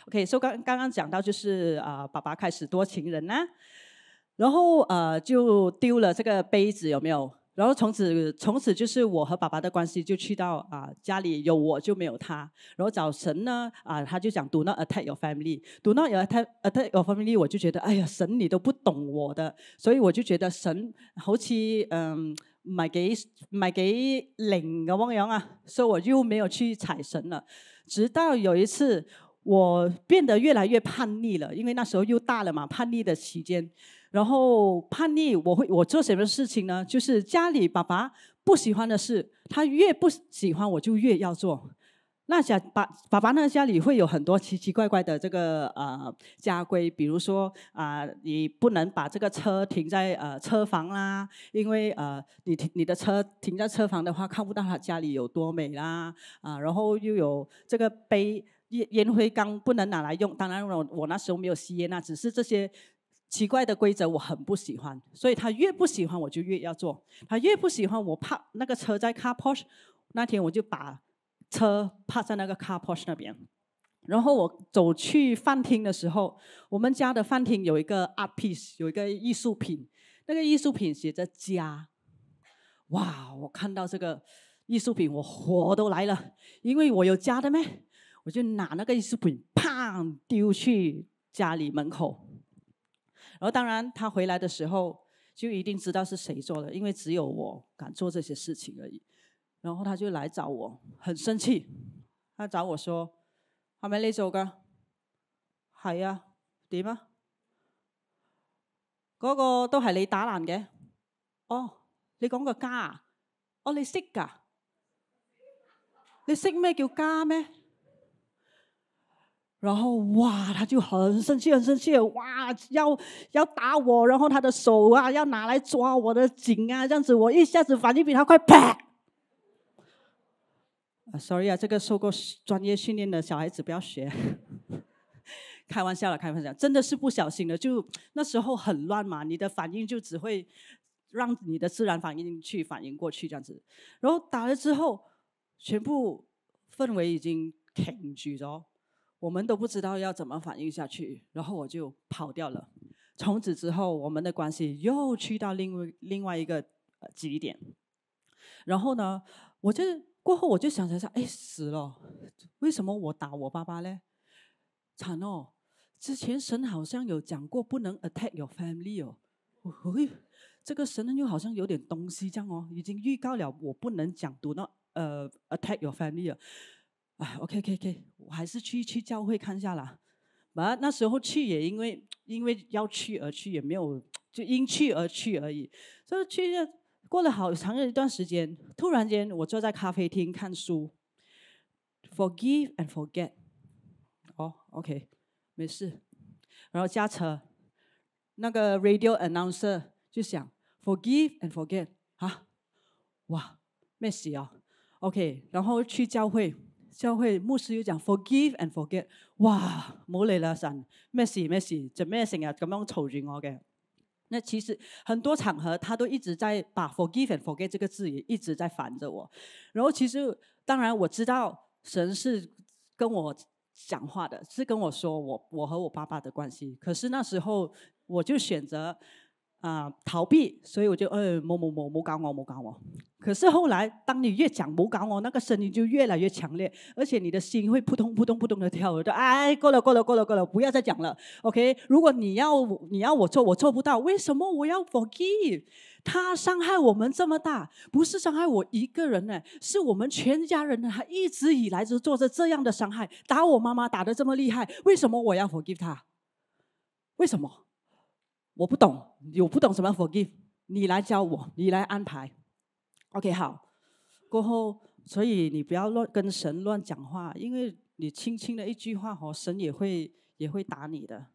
OK，所以刚刚刚讲到就是啊，爸爸开始多情人呐，然后呃就丢了这个杯子，有没有？然后从此，从此就是我和爸爸的关系就去到啊，家里有我就没有他。然后找神呢，啊，他就讲 “Do not attack your family”，“Do not attack attack your family”，我就觉得哎呀，神你都不懂我的，所以我就觉得神好似嗯唔係幾唔係幾靈咁樣啊，所以我就沒有去踩神了。直到有一次，我變得越來越叛逆了，因為那時候又大了嘛，叛逆的期間。然后叛逆，我会我做什么事情呢？就是家里爸爸不喜欢的事，他越不喜欢，我就越要做。那家爸爸爸呢？家里会有很多奇奇怪怪的这个呃家规，比如说啊，你不能把这个车停在呃车房啦，因为呃你停你的车停在车房的话，看不到他家里有多美啦啊。然后又有这个杯烟烟灰缸不能拿来用，当然我我那时候没有吸烟啊，只是这些。奇怪的规则我很不喜欢，所以他越不喜欢我就越要做。他越不喜欢我怕那个车在 car p o s h 那天我就把车趴在那个 car p o s h 那边。然后我走去饭厅的时候，我们家的饭厅有一个 art piece，有一个艺术品，那个艺术品写着家。哇！我看到这个艺术品，我火都来了，因为我有家的咩？我就拿那个艺术品，砰丢去家里门口。然后当然，他回来的时候就一定知道是谁做的，因为只有我敢做这些事情而已。然后他就来找我，很生氣。他找我說：係咪你做噶？係啊，點啊？嗰個都係你打爛嘅。哦，你講個家啊？哦，你識㗎？你識咩叫家咩？然后哇，他就很生气，很生气，哇，要要打我，然后他的手啊要拿来抓我的颈啊，这样子，我一下子反应比他快，啪！啊，sorry 啊，这个受过专业训练的小孩子不要学，<laughs> 开玩笑了，开玩笑，真的是不小心的，就那时候很乱嘛，你的反应就只会让你的自然反应去反应过去这样子，然后打了之后，全部氛围已经停住了。我们都不知道要怎么反应下去，然后我就跑掉了。从此之后，我们的关系又去到另外另外一个呃极点。然后呢，我就过后我就想想想，哎，死了，为什么我打我爸爸嘞？惨哦！之前神好像有讲过不能 attack your family 哦，喂，这个神又好像有点东西这样哦，已经预告了我不能讲 do not 呃 attack your family 了。哎，OK OK OK，我还是去去教会看一下啦。完那时候去也因为因为要去而去，也没有就因去而去而已。所以去过了好长的一段时间，突然间我坐在咖啡厅看书，forgive and forget。哦，OK，没事。然后驾车，那个 radio announcer 就想 forgive and forget 啊，哇，没事啊。OK，然后去教会，教會牧師要講 forgive and forget，哇，冇理啦神，咩事咩事，做咩成日咁样嘈住我嘅？那其實很多場合，他都一直在把 forgive and forget 這個字也一直在煩着我。然後其實當然我知道神是跟我講話的，是跟我說我我和我爸爸的關係。可是那時候我就選擇。啊，逃避，所以我就呃某某某某搞我某搞我。可是后来，当你越讲某搞我，那个声音就越来越强烈，而且你的心会扑通扑通扑通的跳。我就哎，够了够了够了够了，不要再讲了。OK，如果你要你要我做，我做不到，为什么我要 forgive？他伤害我们这么大，不是伤害我一个人呢，是我们全家人呢。他一直以来就做着这样的伤害，打我妈妈打得这么厉害，为什么我要 forgive 他？为什么？我不懂，有不懂什么 forgive，你来教我，你来安排。OK，好。过后，所以你不要乱跟神乱讲话，因为你轻轻的一句话，哦，神也会也会打你的。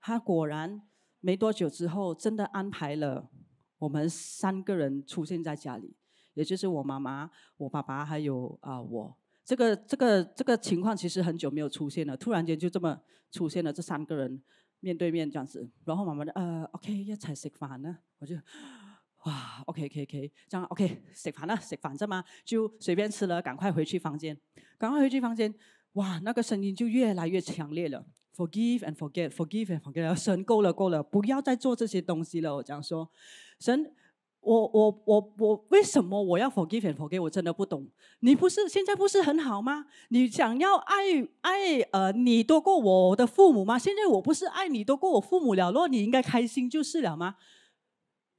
他果然没多久之后，真的安排了我们三个人出现在家里，也就是我妈妈、我爸爸还有啊、我。这个这个这个情况其实很久没有出现了，突然间就这么出现了这三个人。面对面这样子，然后妈妈就呃，OK，一齐食饭啦。我就哇，OK，OK，OK，这样 OK，食饭啦，食飯啫嘛，就随便吃了，赶快回去房间，赶快回去房间。哇，那个声音就越来越强烈了。Forgive and forget，forgive and forget，神够了，够了，不要再做这些东西了。我這樣說，神。我我我我为什么我要 forgive and forgive？我真的不懂。你不是现在不是很好吗？你想要爱爱呃你多过我的父母吗？现在我不是爱你多过我父母了，若你应该开心就是了吗？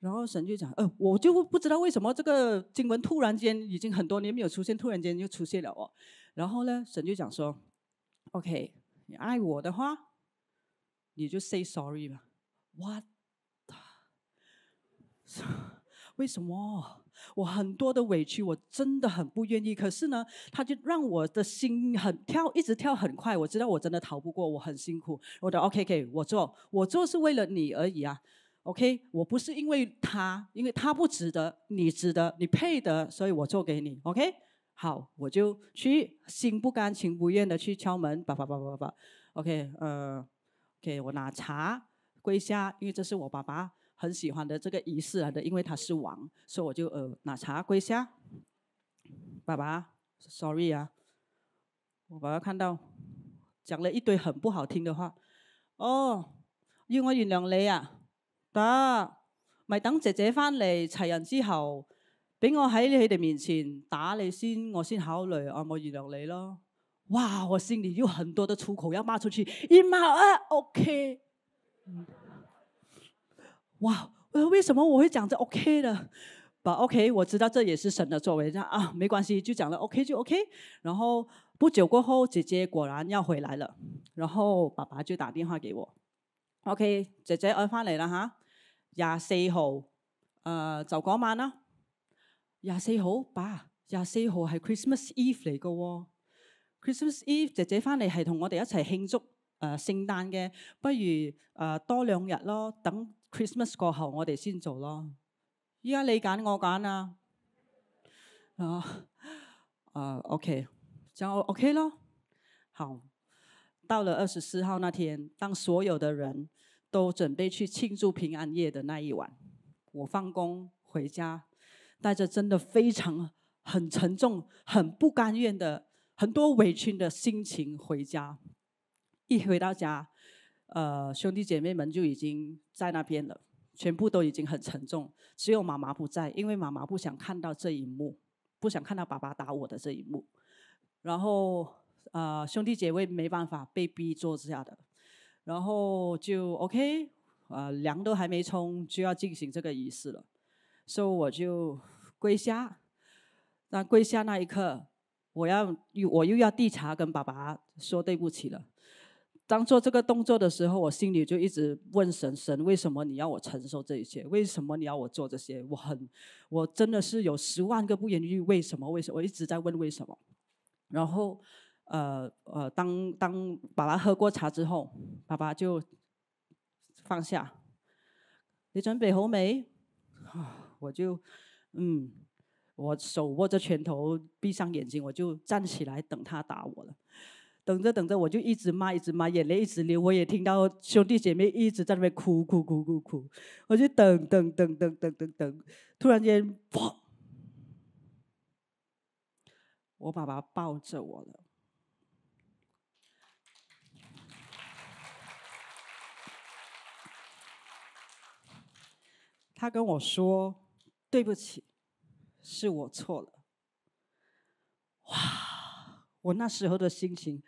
然后神就讲，呃，我就不知道为什么这个经文突然间已经很多年没有出现，突然间又出现了哦。然后呢，神就讲说，OK，你爱我的话，你就 say sorry 吧。What？<laughs> 為什麼我很多的委屈，我真的很不願意。可是呢，他就讓我的心很跳，一直跳很快。我知道我真的逃不過，我很辛苦。我的 OK，OK，我做，我做是為了你而已啊。OK，我不是因為他，因為他不值得，你值得，你配得，所以我做給你。OK，好，我就去，心不甘情不願的去敲門，叭叭叭叭叭。OK，呃，OK，我拿茶跪下，因為這是我爸爸。很喜歡的這個儀式来的，因為他是王，所以我就呃拿茶跪下。爸爸，sorry 啊，我爸爸看到講了一堆很不好聽的話。哦，要我原諒你啊？得，咪等姐姐翻嚟齊人之後，俾我喺你哋面前打你先，我先考慮我冇原諒你咯。哇，我心里有很多的出口要骂出去，一骂啊，OK。哇，為什麼我會講這 OK 的？把 OK，我知道这也是神的作為，這樣啊，沒關係，就講了 OK 就 OK。然後不久過後，姐姐果然要回來了，然後爸爸就打電話給我，OK，姐姐我翻嚟啦吓，廿四號，誒、呃、就嗰晚啦，廿四號，爸，廿四號係 Christmas Eve 嚟噶喎，Christmas Eve 姐姐翻嚟係同我哋一齊慶祝诶、呃、聖誕嘅，不如诶、多兩日咯，等。Christmas 過後我哋先做咯，依家你揀我揀啊，啊，啊，OK，就 OK 咯。好，到了二十四號那天，當所有的人都準備去慶祝平安夜的那一晚，我放工回家，帶着真的非常很沉重、很不甘願的、很多委屈的心情回家。一回到家。呃兄弟姐妹们就已经在那边了，全部都已经很沉重，只有妈妈不在，因为妈妈不想看到这一幕，不想看到爸爸打我的这一幕。然后呃兄弟姐妹没办法被逼坐下的，然后就 OK，呃凉都还没冲就要进行这个仪式了，所以我就跪下。那跪下那一刻，我要又我又要递茶跟爸爸说对不起了。当做这个动作的时候，我心里就一直问神：神为什么你要我承受这一切？为什么你要我做这些？我很，我真的是有十万个不言喻，为什么？为什么？我一直在问为什么。然后，呃呃，当当爸爸喝过茶之后，爸爸就放下。你准备好没？我就嗯，我手握着拳头，闭上眼睛，我就站起来等他打我了。等着等着，我就一直骂，一直骂，眼泪一直流。我也听到兄弟姐妹一直在那边哭哭哭哭哭。我就等等等等等等等，突然间，砰！我爸爸抱着我了。他跟我说：“对不起，是我错了。”哇！我那时候的心情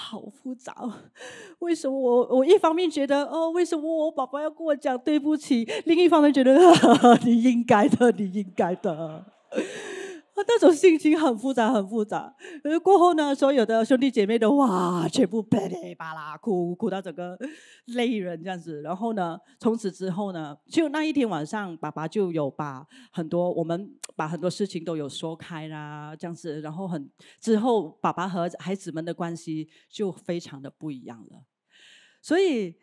好复杂。<laughs> 为什么我我一方面觉得哦，为什么我爸爸要跟我讲对不起？另一方面觉得 <laughs> 你应该的，你应该的。那种心情很复杂，很复杂。呃，过后呢，所有的兄弟姐妹都哇，全部噼里啪啦哭，哭到整个泪人这样子。然后呢，从此之后呢，就那一天晚上，爸爸就有把很多我们把很多事情都有说开啦，这样子。然后很之后，爸爸和孩子们的关系就非常的不一样了。所以，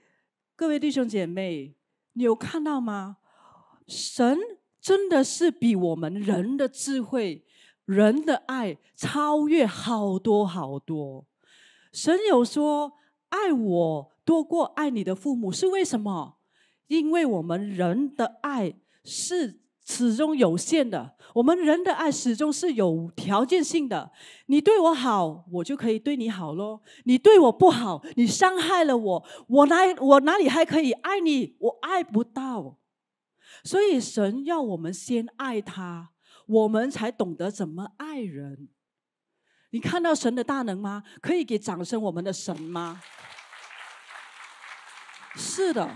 各位弟兄姐妹，你有看到吗？神真的是比我们人的智慧。人的爱超越好多好多。神有说爱我多过爱你的父母，是为什么？因为我们人的爱是始终有限的，我们人的爱始终是有条件性的。你对我好，我就可以对你好咯；你对我不好，你伤害了我，我哪我哪里还可以爱你？我爱不到。所以神要我们先爱他。我们才懂得怎么爱人。你看到神的大能吗？可以给掌声我们的神吗？是的。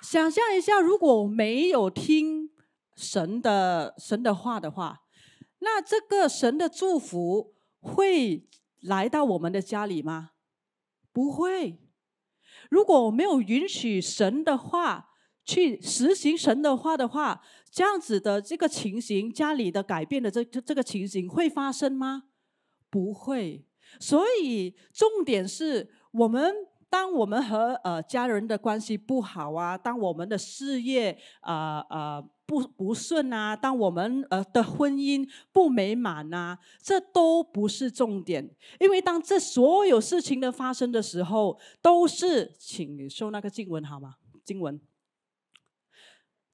想象一下，如果没有听神的神的话的话，那这个神的祝福会来到我们的家里吗？不会。如果我没有允许神的话去实行神的话的话，这样子的这个情形，家里的改变的这这个情形会发生吗？不会。所以重点是我们，当我们和呃家人的关系不好啊，当我们的事业啊啊不不顺啊，当我们呃的婚姻不美满啊，这都不是重点。因为当这所有事情的发生的时候，都是请你说那个经文好吗？经文。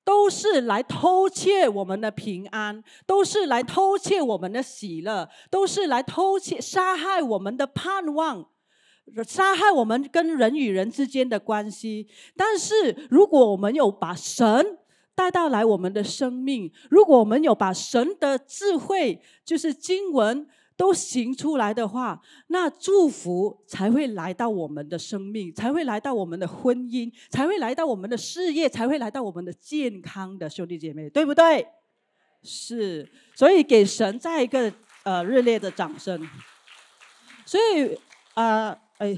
都是来偷窃我们的平安，都是来偷窃我们的喜乐，都是来偷窃、杀害我们的盼望，杀害我们跟人与人之间的关系。但是，如果我们有把神带到来我们的生命，如果我们有把神的智慧，就是经文。都行出来的话，那祝福才会来到我们的生命，才会来到我们的婚姻，才会来到我们的事业，才会来到我们的健康的兄弟姐妹，对不对？是，所以给神再一个呃热烈的掌声。所以啊，哎，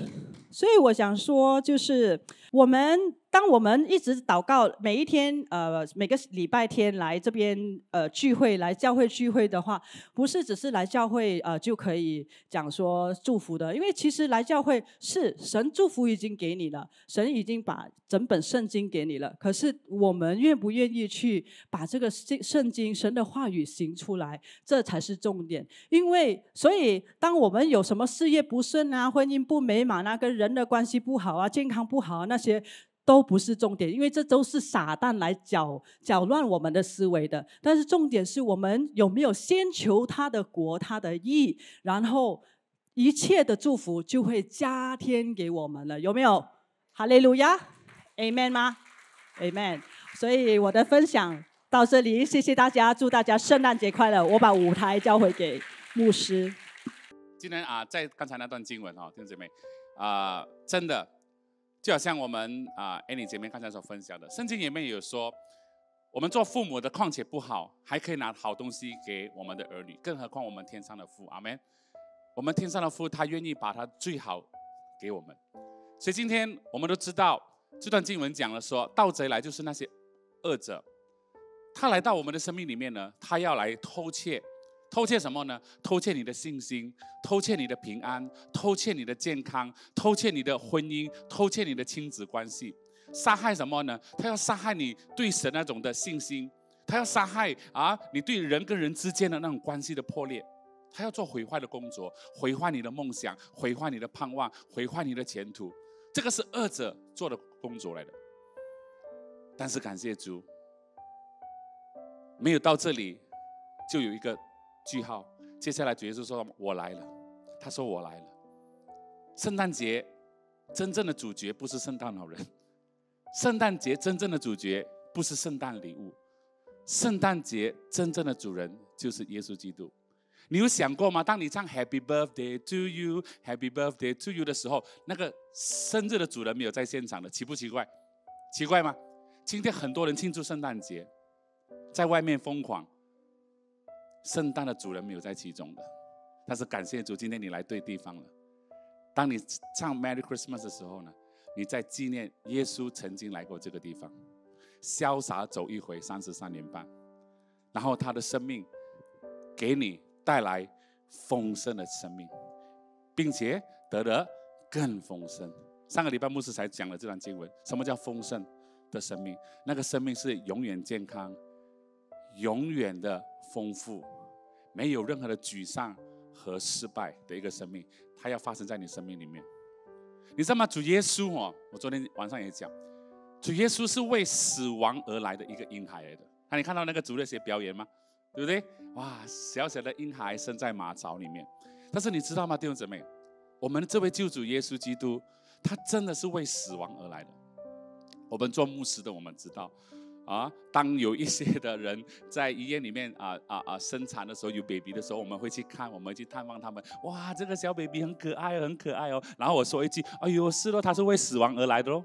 所以我想说，就是我们。当我们一直祷告，每一天，呃，每个礼拜天来这边，呃，聚会来教会聚会的话，不是只是来教会，呃，就可以讲说祝福的。因为其实来教会是神祝福已经给你了，神已经把整本圣经给你了。可是我们愿不愿意去把这个圣圣经、神的话语行出来，这才是重点。因为所以，当我们有什么事业不顺啊、婚姻不美满啊、跟人的关系不好啊、健康不好啊那些。都不是重点，因为这都是撒旦来搅搅乱我们的思维的。但是重点是我们有没有先求他的国、他的义，然后一切的祝福就会加添给我们了，有没有？哈利路亚，Amen 吗？Amen。所以我的分享到这里，谢谢大家，祝大家圣诞节快乐。我把舞台交回给牧师。今天啊，在刚才那段经文哈、弟兄姐妹啊、真的就好像我们啊 Annie 姐妹刚才所分享的，圣经里面有说，我们做父母的况且不好，还可以拿好东西给我们的儿女，更何况我们天上的父，阿门。我们天上的父，他愿意把他最好给我们。所以今天我们都知道，这段经文讲了说，盗贼来就是那些恶者，他来到我们的生命里面呢，他要来偷窃，偷窃什么呢？偷窃你的信心，偷窃你的平安，偷窃你的健康，偷窃你的婚姻，偷窃你的亲子关系，杀害什么呢？他要杀害你对神那种的信心，他要杀害啊你对人跟人之间的那种关系的破裂。他要做毁坏的工作，毁坏你的梦想，毁坏你的盼望，毁坏你的前途。这个是恶者做的工作来的。但是感谢主，没有到这里，就有一个句号。接下来主耶稣说：“我来了。”他说：“我来了。”圣诞节真正的主角不是圣诞老人，<laughs> 圣诞节真正的主角不是圣诞礼物，圣诞节真正的主人就是耶稣基督。你有想过吗？当你唱 Happy Birthday to You, Happy Birthday to You 的时候，那个生日的主人没有在现场的，奇不奇怪？奇怪吗？今天很多人庆祝圣诞节，在外面疯狂，圣诞的主人没有在其中的。但是感谢主，今天你来对地方了。当你唱 Merry Christmas 的时候呢，你在纪念耶稣曾经来过这个地方，潇洒走一回三十三年半，然后他的生命给你带来丰盛的生命，并且得得更丰盛。上个礼拜牧师才讲了这段经文，什么叫丰盛的生命？那个生命是永远健康、永远的丰富，没有任何的沮丧和失败的一个生命，它要发生在你生命里面。你知道吗？主耶稣哦，我昨天晚上也讲，主耶稣是为死亡而来的一个婴孩来的。那你看到那个主那些表演吗？对不对？哇，小小的婴孩生在马槽里面，但是你知道吗，弟兄姊妹，我们这位救主耶稣基督，他真的是为死亡而来的。我们做牧师的，我们知道，啊，当有一些的人在医院里面啊啊啊生产的时候有 baby 的时候，我们会去看，我们去探望他们。哇，这个小 baby 很可爱，很可爱哦。然后我说一句，哎呦，是咯，他是为死亡而来的喽。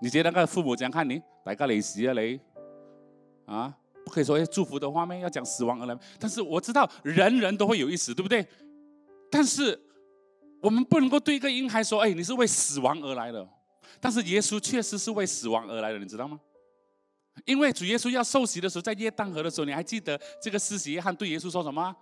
你觉得那个父母怎样看你？大家嚟死啊你！啊，不可以说祝福的话面要讲死亡而来。但是我知道人人都会有一死，对不对？但是我们不能够对一个婴孩说：“哎，你是为死亡而来的。”但是耶稣确实是为死亡而来的，你知道吗？因为主耶稣要受洗的时候，在约旦河的时候，你还记得这个施洗约翰对耶稣说什么？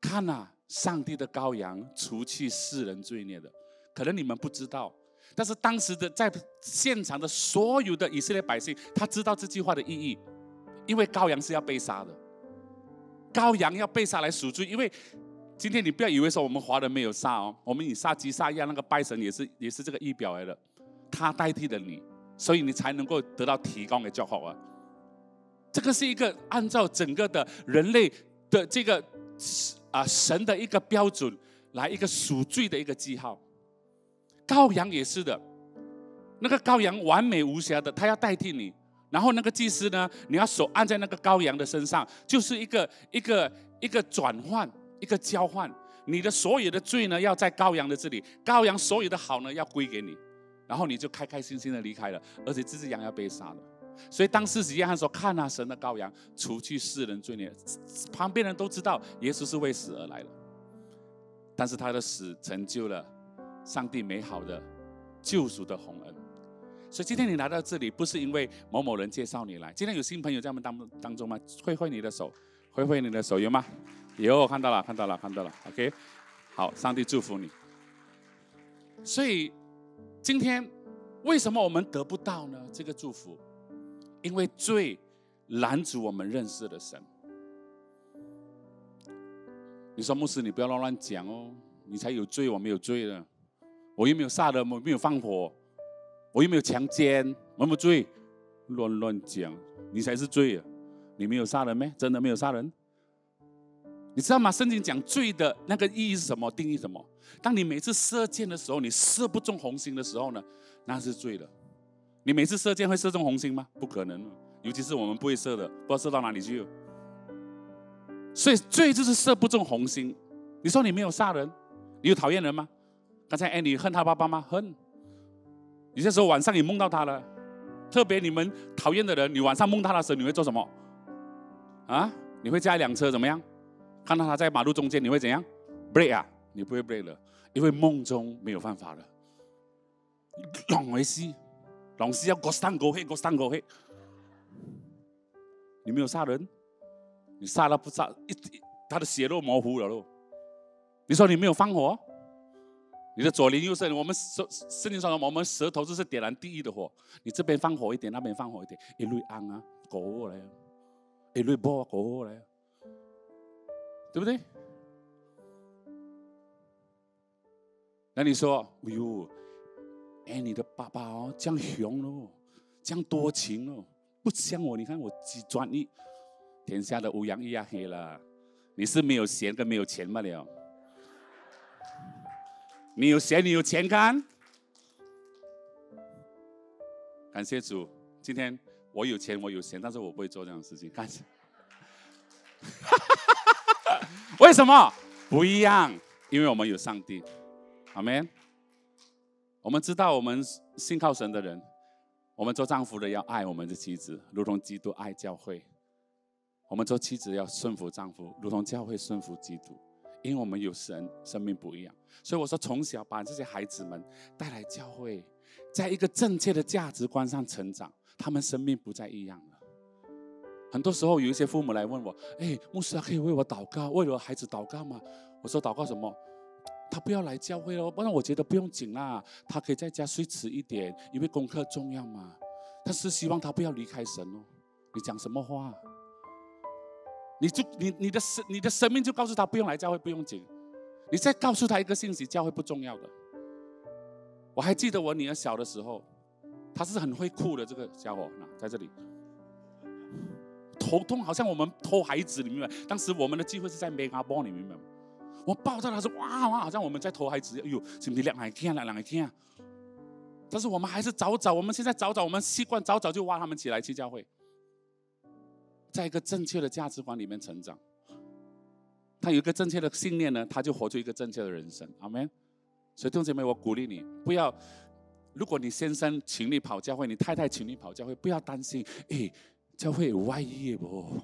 看呐、上帝的羔羊，除去世人罪孽的。可能你们不知道，但是当时的在现场的所有的以色列百姓，他知道这句话的意义，因为羔羊是要被杀的，羔羊要被杀来赎罪。因为今天你不要以为说我们华人没有杀哦，我们以杀鸡杀鸭那个拜神也是也是这个仪表来的，他代替了你，所以你才能够得到提供的叫好啊。这个是一个按照整个的人类的这个啊神的一个标准来一个赎罪的一个记号。羔羊也是的，那个羔羊完美无瑕的，他要代替你。然后那个祭司呢，你要手按在那个羔羊的身上，就是一个一个一个转换，一个交换。你的所有的罪呢，要在羔羊的这里，羔羊所有的好呢，要归给你。然后你就开开心心的离开了，而且这只羊要被杀了。所以当时约翰说：“看啊，神的羔羊，除去世人罪孽。”旁边人都知道耶稣是为死而来的，但是他的死成就了上帝美好的救赎的宏恩。所以今天你来到这里，不是因为某某人介绍你来。今天有新朋友在我们当当中吗？挥挥你的手，挥挥你的手，有吗？有，看到了，看到了，看到了。OK，好，上帝祝福你。所以今天为什么我们得不到呢？这个祝福，因为罪拦阻我们认识的神。你说牧师，你不要乱乱讲哦，你才有罪，我没有罪的，我又没有杀人，我没有放火，我又没有强奸，我没有罪，乱乱讲，你才是罪啊！你没有杀人咩？真的没有杀人？你知道吗？圣经讲罪的那个意义是什么？定义什么？当你每次射箭的时候，你射不中红心的时候呢，那是罪了。你每次射箭会射中红心吗？不可能，尤其是我们不会射的，不知道射到哪里去。所以罪就是射不中红心。你说你没有杀人，你有讨厌人吗？刚才哎，你恨他爸爸吗？恨。有些时候晚上你梦到他了，特别你们讨厌的人，你晚上梦他的时候，你会做什么？啊？你会加一辆车怎么样？看到他在马路中间，你会怎样？break 啊？你不会 break 了，因为梦中没有办法了。龙为西，龙是要过山过黑，过山过黑。你没有杀人，你杀了不杀一，他的血肉模糊了喽。你说你没有放火，你的左邻右舍，我们圣圣经说我们舌头就是点燃地狱的火。你这边放火一点，那边放火一点，一路安啊，过来，一路波过来，对不对？那你说，哎呦，哎，你的爸爸哦，这样凶哦，这样多情哦，不像我。你看我几专一，天下的乌鸦一样黑了。你是没有闲跟没有钱罢了。你有闲，你有钱干。感谢主，今天我有钱，我有闲，但是我不会做这样的事情。感谢。为什么不一样？因为我们有上帝。阿门。我们知道，我们信靠神的人，我们做丈夫的要爱我们的妻子，如同基督爱教会。我们做妻子要顺服丈夫，如同教会顺服基督。因为我们有神，生命不一样。所以我说，从小把这些孩子们带来教会，在一个正确的价值观上成长，他们生命不再一样了。很多时候，有一些父母来问我：“哎，牧师啊，可以为我祷告，为了孩子祷告吗？”我说：“祷告什么？他不要来教会哦，不然我觉得不用紧啦。他可以在家睡迟一点，因为功课重要嘛。但是希望他不要离开神哦。你讲什么话？你就你你的生你的生命就告诉他不用来教会，不用紧。你再告诉他一个信息：教会不重要的。我还记得我女儿小的时候，她是很会哭的这个家伙，那在这里。头痛，好像我们偷孩子，你明白？当时我们的机会是在 mega ball，你明白吗？我抱着他说：“哇哇，好像我们在偷孩子。”哎呦，是不是两海天了，两海天啊！但是我们还是早早，我们现在早早，我们习惯早早就挖他们起来去教会，在一个正确的价值观里面成长。他有一个正确的信念呢，他就活出一个正确的人生。阿门。所以弟兄姐妹，我鼓励你，不要，如果你先生请你跑教会，你太太请你跑教会，不要担心，哎。教会有外遇不？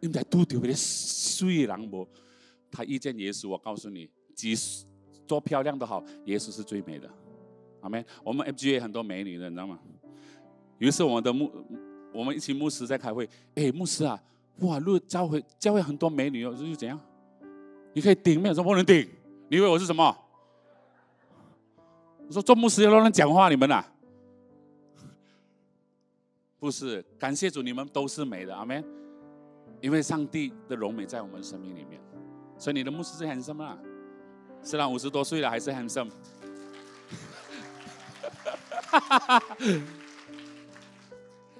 你们在都丢别水人不？他遇见耶稣，我告诉你，即使多漂亮都好，耶稣是最美的。阿门。我们 FGA 很多美女的，你知道吗？于是我们的牧，我们一群牧师在开会。哎，牧师啊，哇，如果教会教会很多美女哦，这就怎样？你可以顶，没有说不能顶。你以为我是什么？我说做牧师要让人讲话，你们呐？不是，感谢主，你们都是美的，阿门。因为上帝的荣美在我们生命里面，所以你的牧师是 handsome 啊，虽然五十多岁了还是 handsome。<laughs>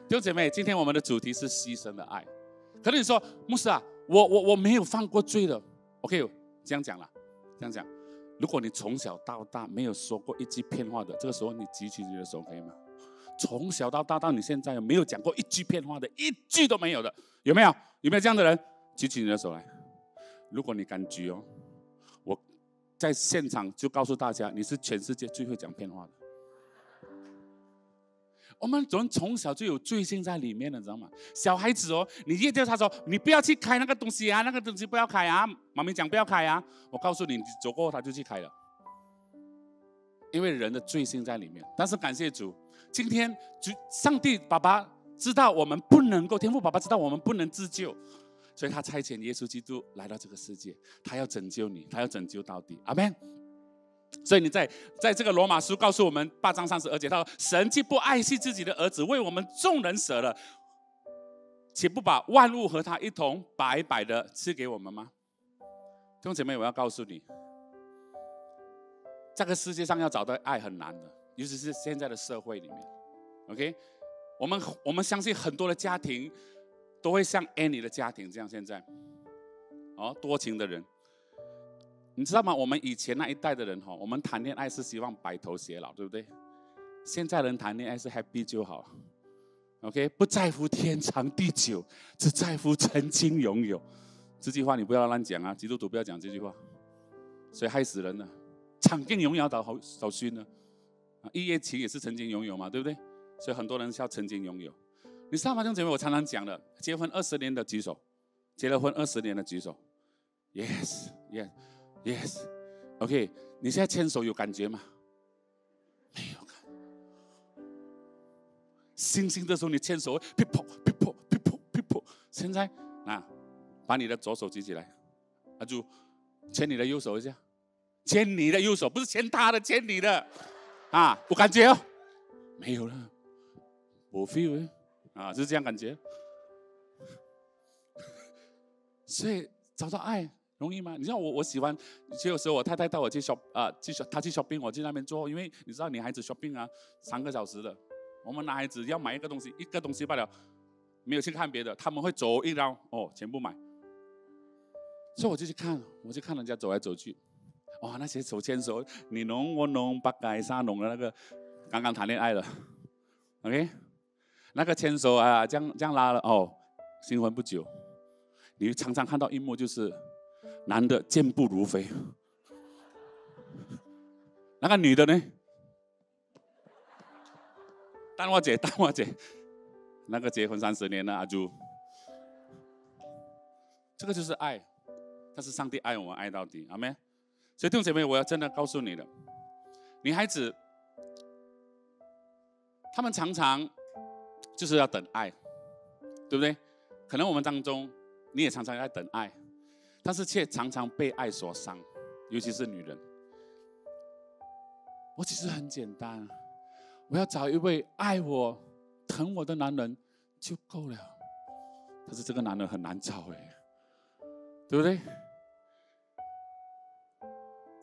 弟兄姐妹，今天我们的主题是牺牲的爱。可能你说，牧师啊，我我我没有犯过罪的。OK，这样讲了，这样讲。如果你从小到大没有说过一句骗话的，这个时候你举起你的手可以吗？从小到大到你现在没有？讲过一句骗话的？一句都没有？的，有？没有？有没有？这样的人？举起你的手来。如果你敢举哦，我在现场就告诉大家，你是全世界最会讲骗话的。我们从从小就有罪性在里面的，你知道吗？小孩子哦，你一叫他说，你不要去开那个东西啊，那个东西不要开啊，妈咪讲不要开啊。我告诉你，你走过后他就去开了，因为人的罪性在里面。但是感谢主。今天，主上帝爸爸知道我们不能够，天父爸爸知道我们不能自救，所以他差遣耶稣基督来到这个世界，他要拯救你，他要拯救到底，阿门。所以你在在这个罗马书告诉我们八章三十二节，他说：“神既不爱惜自己的儿子，为我们众人舍了，岂不把万物和他一同白白的赐给我们吗？”弟兄姐妹，我要告诉你，这个世界上要找到爱很难的。尤其是现在的社会里面，OK，我们我们相信很多的家庭都会像 Annie 的家庭这样。现在哦，多情的人。你知道吗？我们以前那一代的人哈，我们谈恋爱是希望白头偕老，对不对？现在人谈恋爱是 happy 就好，OK，不在乎天长地久，只在乎曾经拥有。这句话你不要乱讲啊，基督徒不要讲这句话，所以害死人了。曾经拥有的好手心呢？一夜情也是曾经拥有嘛，对不对？所以很多人是要曾经拥有。你知道吗，兄姐妹？我常常讲的，结婚二十年的举手，结了婚二十年的举手。Yes，Yes，Yes，OK。你现在牵手有感觉吗？没有感。星星的时候你牵手，people，people，people，people。现在啊，把你的左手举起来，阿朱，牵你的右手一下，牵你的右手，不是牵他的，牵你的。啊，不感觉哦？没有了，我 feel 啊，就是这样感觉。<laughs> 所以找到爱容易吗？你知道我我喜欢，就有时候我太太带我去 shop 啊，去 shop，她去 shopping，我去那边做，因为你知道女孩子 shopping 啊，三个小时的，我们男孩子要买一个东西，一个东西罢了，没有去看别的，他们会走一绕，哦，全部买。所以我就去看，我就看人家走来走去，哇，那些手牵手，你侬我侬八改三侬的那个，刚刚谈恋爱了，OK，那个牵手啊，这样这样拉了，哦，新婚不久。你常常看到一幕，就是男的健步如飞，那个女的呢？丹花姐，丹花姐，那个结婚三十年的阿朱，这个就是爱，但是上帝爱我们爱到底，阿门。所以弟兄姐妹，我要真的告诉你了，女孩子，她们常常就是要等爱，对不对？可能我们当中。你也常常在等爱，但是却常常被爱所伤，尤其是女人。我其实很简单，我要找一位爱我、疼我的男人就够了。但是这个男人很难找哎，对不对？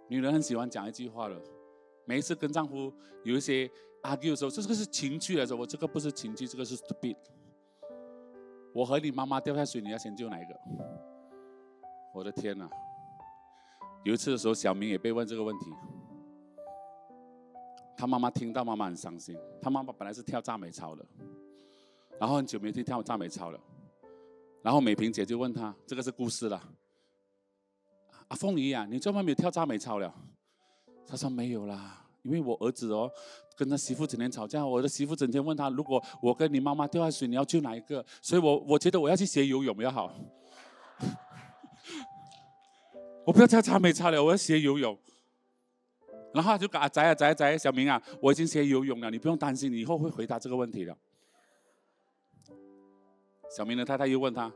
女人很喜欢讲一句话了，每一次跟丈夫有一些 argue 的时候，这个是情绪来说，我这个不是情绪，这个是 stupid。我和你妈妈掉下水，你要先救哪一个？我的天哪！有一次的时候，小明也被问这个问题。他妈妈听到，妈妈很伤心。他妈妈本来是跳赞美操的，然后很久没去跳赞美操了。然后美萍姐就问他：“这个是故事了。”阿凤仪啊，你怎么没有跳赞美操了？他说：“没有啦。”因为我儿子哦，跟他媳妇整天吵架，我的媳妇整天问他，如果我跟你妈妈掉下水，你要救哪一个？所以我我觉得我要去学游泳比较好。<laughs> 我不要跳擦没擦了，我要学游泳。然后就啊，仔啊仔仔，小明啊，我已经学游泳了，你不用担心，你以后会回答这个问题的。小明的太太又问他，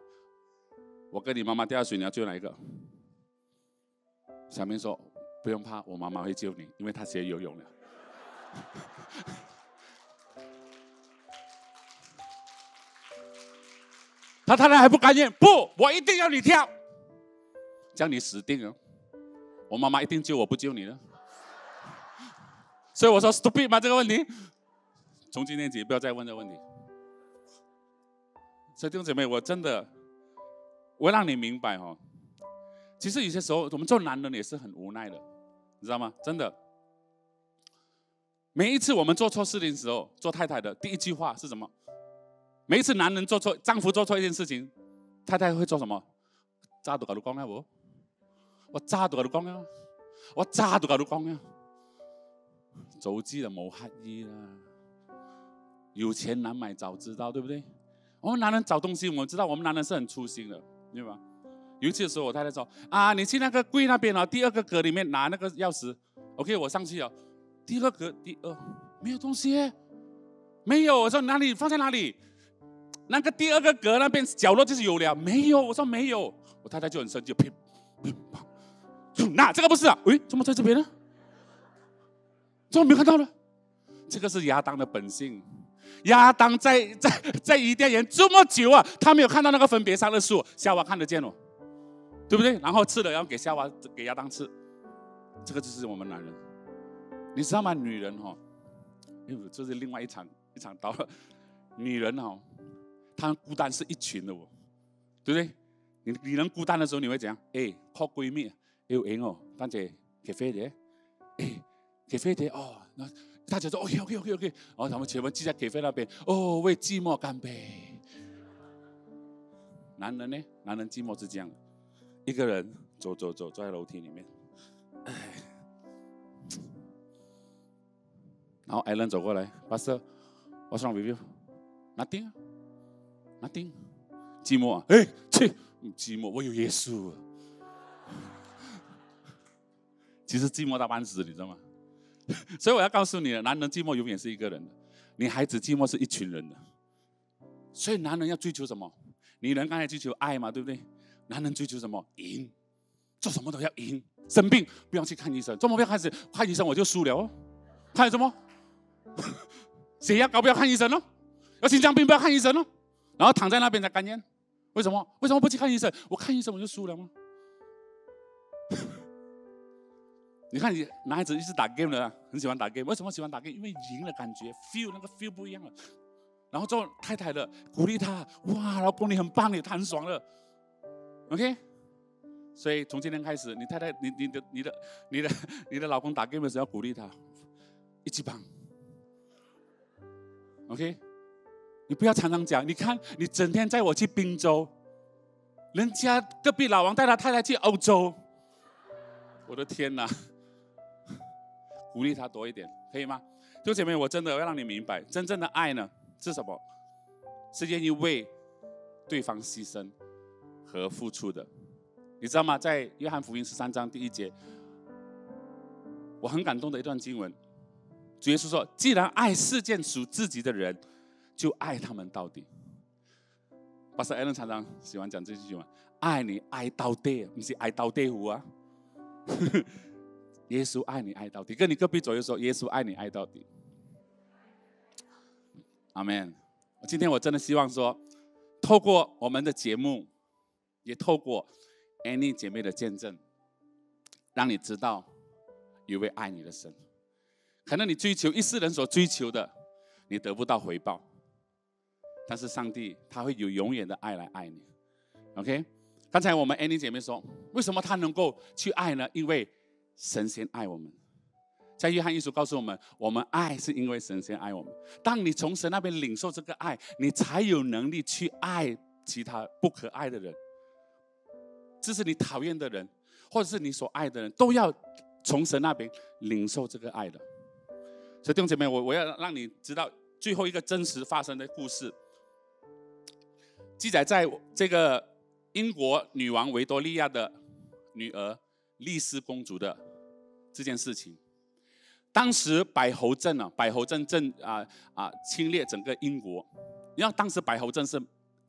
我跟你妈妈掉下水，你要救哪一个？小明说。不用怕，我妈妈会救你，因为她学游泳了。他太太还不甘愿，不，我一定要你跳，这样你死定了。我妈妈一定救我不救你了。所以我说 stupid 吗？这个问题，从今天起不要再问这个问题。所以弟兄姐妹，我真的，我让你明白哦，其实有些时候我们做男人也是很无奈的。你知道吗？真的，每一次我们做错事情的时候，做太太的第一句话是什么？每一次男人做错，丈夫做错一件事情，太太会做什么？渣都搞到光啊！我，我渣都搞到光啊！我渣都搞到光啊！早知就冇乞衣啦，有钱难买早知道，对不对？我们男人找东西，我们知道我们男人是很粗心的，对吧？尤其的时候，我太太说：“啊，你去那个柜那边哦，第二个格里面拿那个钥匙。”OK，我上去了。第二个格，第二没有东西，没有。我说哪里放在哪里？那个第二个格那边角落就是有了，没有。我说没有。我太太就很生气，砰砰砰，那这个不是啊？喂，怎么在这边呢？怎么没看到呢？这个是亚当的本性。亚当在在在伊甸园这么久啊，他没有看到那个分别善恶树，夏娃看得见哦。对不对？然后吃了要给夏娃给亚当吃，这个就是我们男人，你知道吗？女人哈，哎呦，这是另外一场一场刀了。<laughs> 女人哦，她孤单是一群的哦，对不对？你女人孤单的时候，你会怎样？哎，call 闺蜜，有人哦，大姐给飞碟，哎，给飞碟哦，那大家说 OK OK OK OK，然后他们全部聚在给飞那边，哦，为寂寞干杯。男人呢？男人寂寞是这样的，一个人走走走，坐在楼梯里面，唉，然后艾伦走过来，巴斯，What's wrong with you？Nothing 啊，Nothing。寂寞啊，哎，切，寂寞，我有耶稣。其实寂寞到半死，你知道吗？<laughs> 所以我要告诉你，男人寂寞永远是一个人的，女孩子寂寞是一群人的。所以男人要追求什么？女人刚才追求爱嘛，对不对？男人追求什么？赢，做什么都要赢。生病不要去看医生，做么不要看医生？看医生我就输了哦。看什么？<laughs> 血压高不要看医生哦，有心脏病不要看医生哦。然后躺在那边才甘愿，为什么？为什么不去看医生？我看医生我就输了吗？<laughs> 你看你男孩子一直打 game 的，很喜欢打 game，为什么喜欢打 game？因为赢的感觉，feel 那个 feel 不一样了。然后做太太的鼓励他，哇，老公你很棒，你他很爽了，OK。所以从今天开始，你太太、你、你的、你的、你的、你的老公打 game 的时候要鼓励他，一起棒，OK。你不要常常讲，你看你整天载我去滨州，人家隔壁老王带他太太去欧洲，我的天哪！鼓励他多一点，可以吗？弟兄姐妹，我真的要让你明白，真正的爱呢是什么？是愿意为对方牺牲和付出的。你知道吗？在约翰福音十三章第一节，我很感动的一段经文，主耶稣说：“既然爱世间属自己的人，就爱他们到底。”巴塞艾伦常常喜欢讲这句话：“爱你爱到底，不是爱到底湖啊。<laughs> ”耶稣爱你爱到底，跟你隔壁左右说：“耶稣爱你爱到底。”阿门。今天我真的希望说，透过我们的节目，也透过 Annie 姐妹的见证，让你知道有位爱你的神。可能你追求一世人所追求的，你得不到回报，但是上帝他会有永远的爱来爱你。OK，刚才我们 Annie 姐妹说，为什么她能够去爱呢？因为神先爱我们。在约翰一书告诉我们，我们爱是因为神先爱我们。当你从神那边领受这个爱，你才有能力去爱其他不可爱的人。这是你讨厌的人，或者是你所爱的人，都要从神那边领受这个爱的。所以弟兄姐妹，我我要让你知道最后一个真实发生的故事，记载在这个英国女王维多利亚的女儿丽丝公主的这件事情。当时百侯镇啊，百侯镇镇啊啊侵略整个英国，因为当时百侯镇是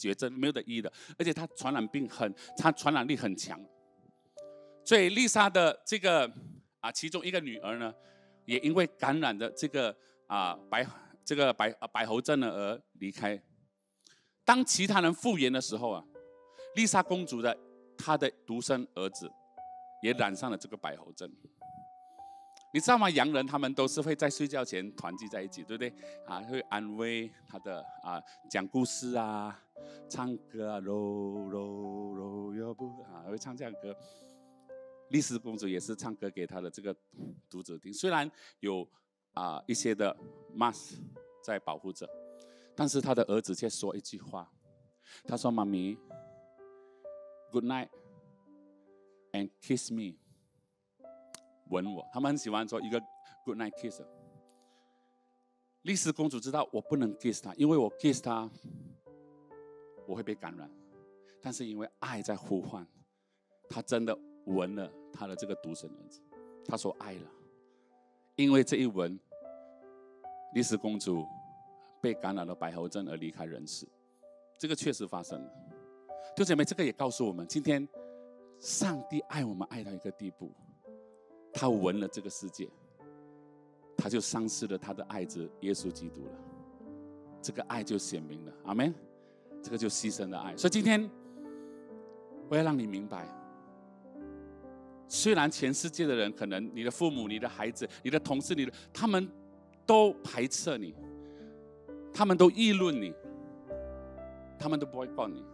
绝症，没有得医的，而且它传染病很，它传染力很强。所以丽莎的这个啊其中一个女儿呢，也因为感染的这个啊白这个白白喉症呢而离开。当其他人复原的时候啊，丽莎公主的她的独生儿子也染上了这个白喉症。你知道吗？洋人他们都是会在睡觉前团聚在一起，对不对？啊，会安慰他的啊，讲故事啊，唱歌啊，柔柔柔哟不啊，会唱这样歌。丽丝公主也是唱歌给她的这个独子听，虽然有啊一些的 mask 在保护着，但是她的儿子却说一句话，他说：“妈咪，Good night and kiss me。”吻我，他们很喜欢说一个 good night kiss。丽丝公主知道我不能 kiss 她，因为我 kiss 她，我会被感染。但是因为爱在呼唤，她真的吻了她的这个独生儿子。她说爱了，因为这一吻，丽丝公主被感染了白喉症而离开人世。这个确实发生了。弟兄姐妹，这个也告诉我们，今天上帝爱我们爱到一个地步。他闻了这个世界，他就丧失了他的爱子耶稣基督了。这个爱就显明了，阿门。这个就牺牲的爱。所以今天我要让你明白，虽然全世界的人可能你的父母、你的孩子、你的同事、你的他们都排斥你，他们都议论你，他们都不会告你，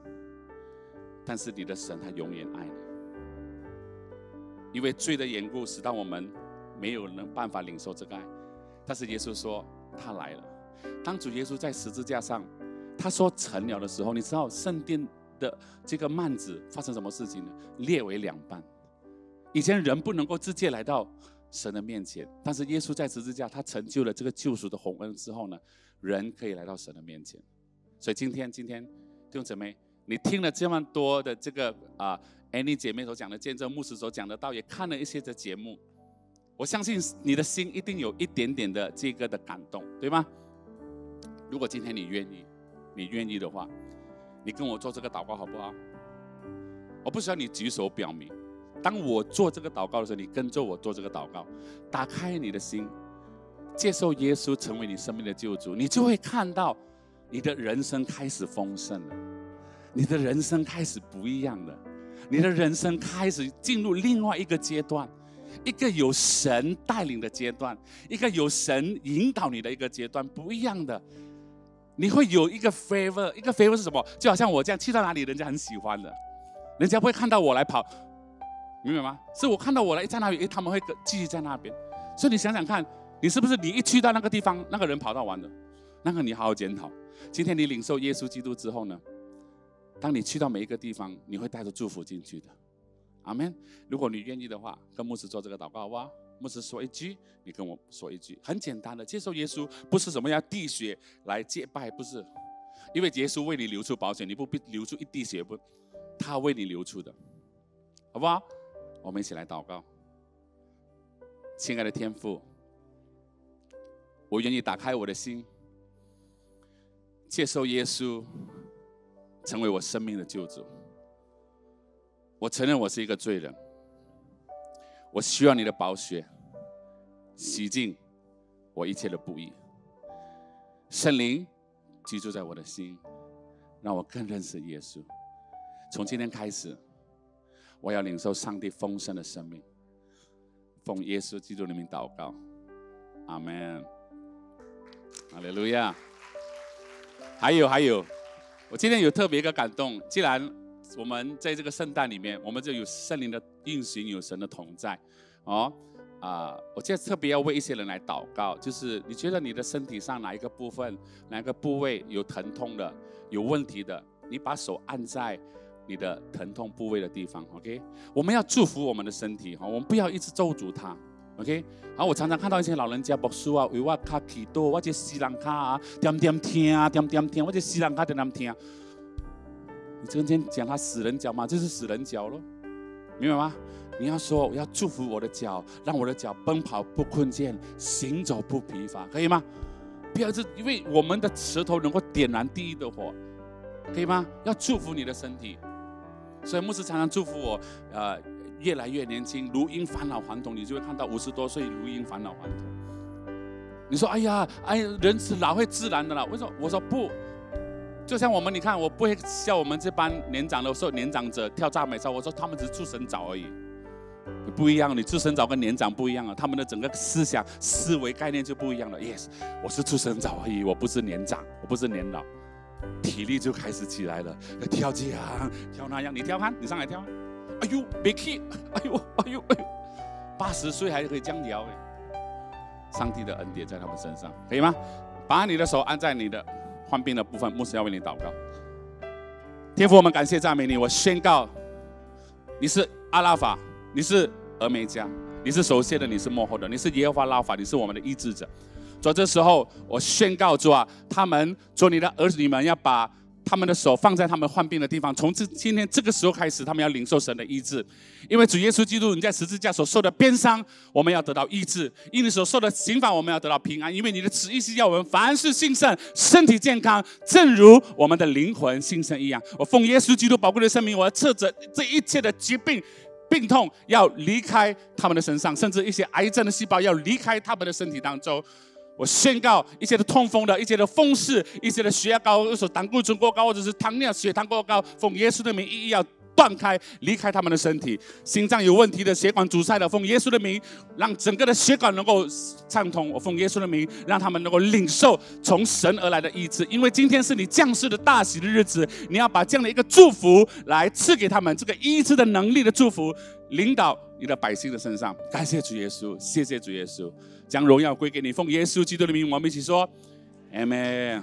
但是你的神他永远爱你，因为罪的缘故，使到我们没有能办法领受这个爱。但是耶稣说他来了。当主耶稣在十字架上，他说成了的时候，你知道圣殿的这个幔子发生什么事情呢？裂为两半。以前人不能够直接来到神的面前，但是耶稣在十字架，他成就了这个救赎的宏恩之后呢，人可以来到神的面前。所以今天，今天弟兄姊妹，你听了这么多的这个啊，any 姐妹所讲的见证，牧师所讲的道，也看了一些的节目，我相信你的心一定有一点点的这个的感动，对吗？如果今天你愿意，你愿意的话，你跟我做这个祷告好不好？我不需要你举手表明。当我做这个祷告的时候，你跟着我做这个祷告，打开你的心，接受耶稣成为你生命的救主，你就会看到你的人生开始丰盛了，你的人生开始不一样了，你的人生开始进入另外一个阶段，一个有神带领的阶段，一个有神引导你的一个阶段，不一样的。你会有一个 favor，一个 favor 是什么？就好像我这样去到哪里，人家很喜欢的，人家会看到我来跑。明白吗？是我看到我来在那里，诶，他们会继续在那边。所以你想想看，你是不是你一去到那个地方，那个人跑到完了，那个你好好检讨。今天你领受耶稣基督之后呢，当你去到每一个地方，你会带着祝福进去的。阿门。如果你愿意的话，跟牧师做这个祷告哇？牧师说一句，你跟我说一句，很简单的，接受耶稣不是什么要滴血来结拜，不是，因为耶稣为你流出保险，你不必流出一滴血不，他为你流出的，好不好？我们一起来祷告，亲爱的天父，我愿意打开我的心，接受耶稣成为我生命的救主。我承认我是一个罪人，我需要你的宝血洗净我一切的不义。圣灵居住在我的心，让我更认识耶稣。从今天开始。我要领受上帝丰盛的生命，奉耶稣基督的名祷告，阿门，哈利路亚。还有还有，我今天有特别一个感动。既然我们在这个圣诞里面，我们就有圣灵的运行，有神的同在，哦啊，我现在特别要为一些人来祷告，就是你觉得你的身体上哪一个部分、哪个部位有疼痛的、有问题的，你把手按在。你的疼痛部位的地方，OK？我们要祝福我们的身体哈，我们不要一直咒诅它，OK？好，我常常看到一些老人家读书啊，为我卡祈祷，或者西兰卡啊，点点听啊，点点听，或者西兰卡点点听。你今天讲他死人脚吗？这是死人脚咯，明白吗？你要说我要祝福我的脚，让我的脚奔跑不困倦，行走不疲乏，可以吗？不要是因为我们的舌头能够点燃第一的火，可以吗？要祝福你的身体。所以牧师常常祝福我，呃，越来越年轻，如因返老还童，你就会看到五十多岁如因返老还童。你说，哎呀，哎，人是老会自然的了。我说？我说不，就像我们，你看，我不会笑我们这班年长的说年长者跳赞美操，我说他们只是出神早而已，不一样。你出神早跟年长不一样啊，他们的整个思想、思维概念就不一样了。Yes，我是出神早而已，我不是年长，我不是年老。体力就开始起来了，跳这样跳那样，你跳看，你上来跳。哎呦，别气！哎呦，哎呦，哎呦，八十岁还可以这样跳哎！上帝的恩典在他们身上，可以吗？把你的手按在你的患病的部分，牧师要为你祷告。天父，我们感谢赞美你，我宣告，你是阿拉法，你是俄美加，你是首先的，你是幕后的，你是耶和华拉法，你是我们的医治者。主，这时候我宣告主啊，他们做你的儿女们要把他们的手放在他们患病的地方。从这今天这个时候开始，他们要领受神的医治，因为主耶稣基督你在十字架所受的鞭伤，我们要得到医治；因你所受的刑罚，我们要得到平安。因为你的旨意是要我们凡事兴盛，身体健康，正如我们的灵魂兴盛一样。我奉耶稣基督宝贵的生命，我要斥责这一切的疾病、病痛要离开他们的身上，甚至一些癌症的细胞要离开他们的身体当中。我宣告，一切的痛风的，一切的风湿，一切的血压高，或者胆固醇过高，或者是糖尿血糖过高，奉耶稣的名，一一要断开，离开他们的身体。心脏有问题的、血管阻塞的，奉耶稣的名，让整个的血管能够畅通。我奉耶稣的名，让他们能够领受从神而来的医治。因为今天是你降世的大喜的日子，你要把这样的一个祝福来赐给他们，这个医治的能力的祝福，领导你的百姓的身上。感谢主耶稣，谢谢主耶稣，将荣耀归给你。奉耶稣基督的名，我们一起说，Amen。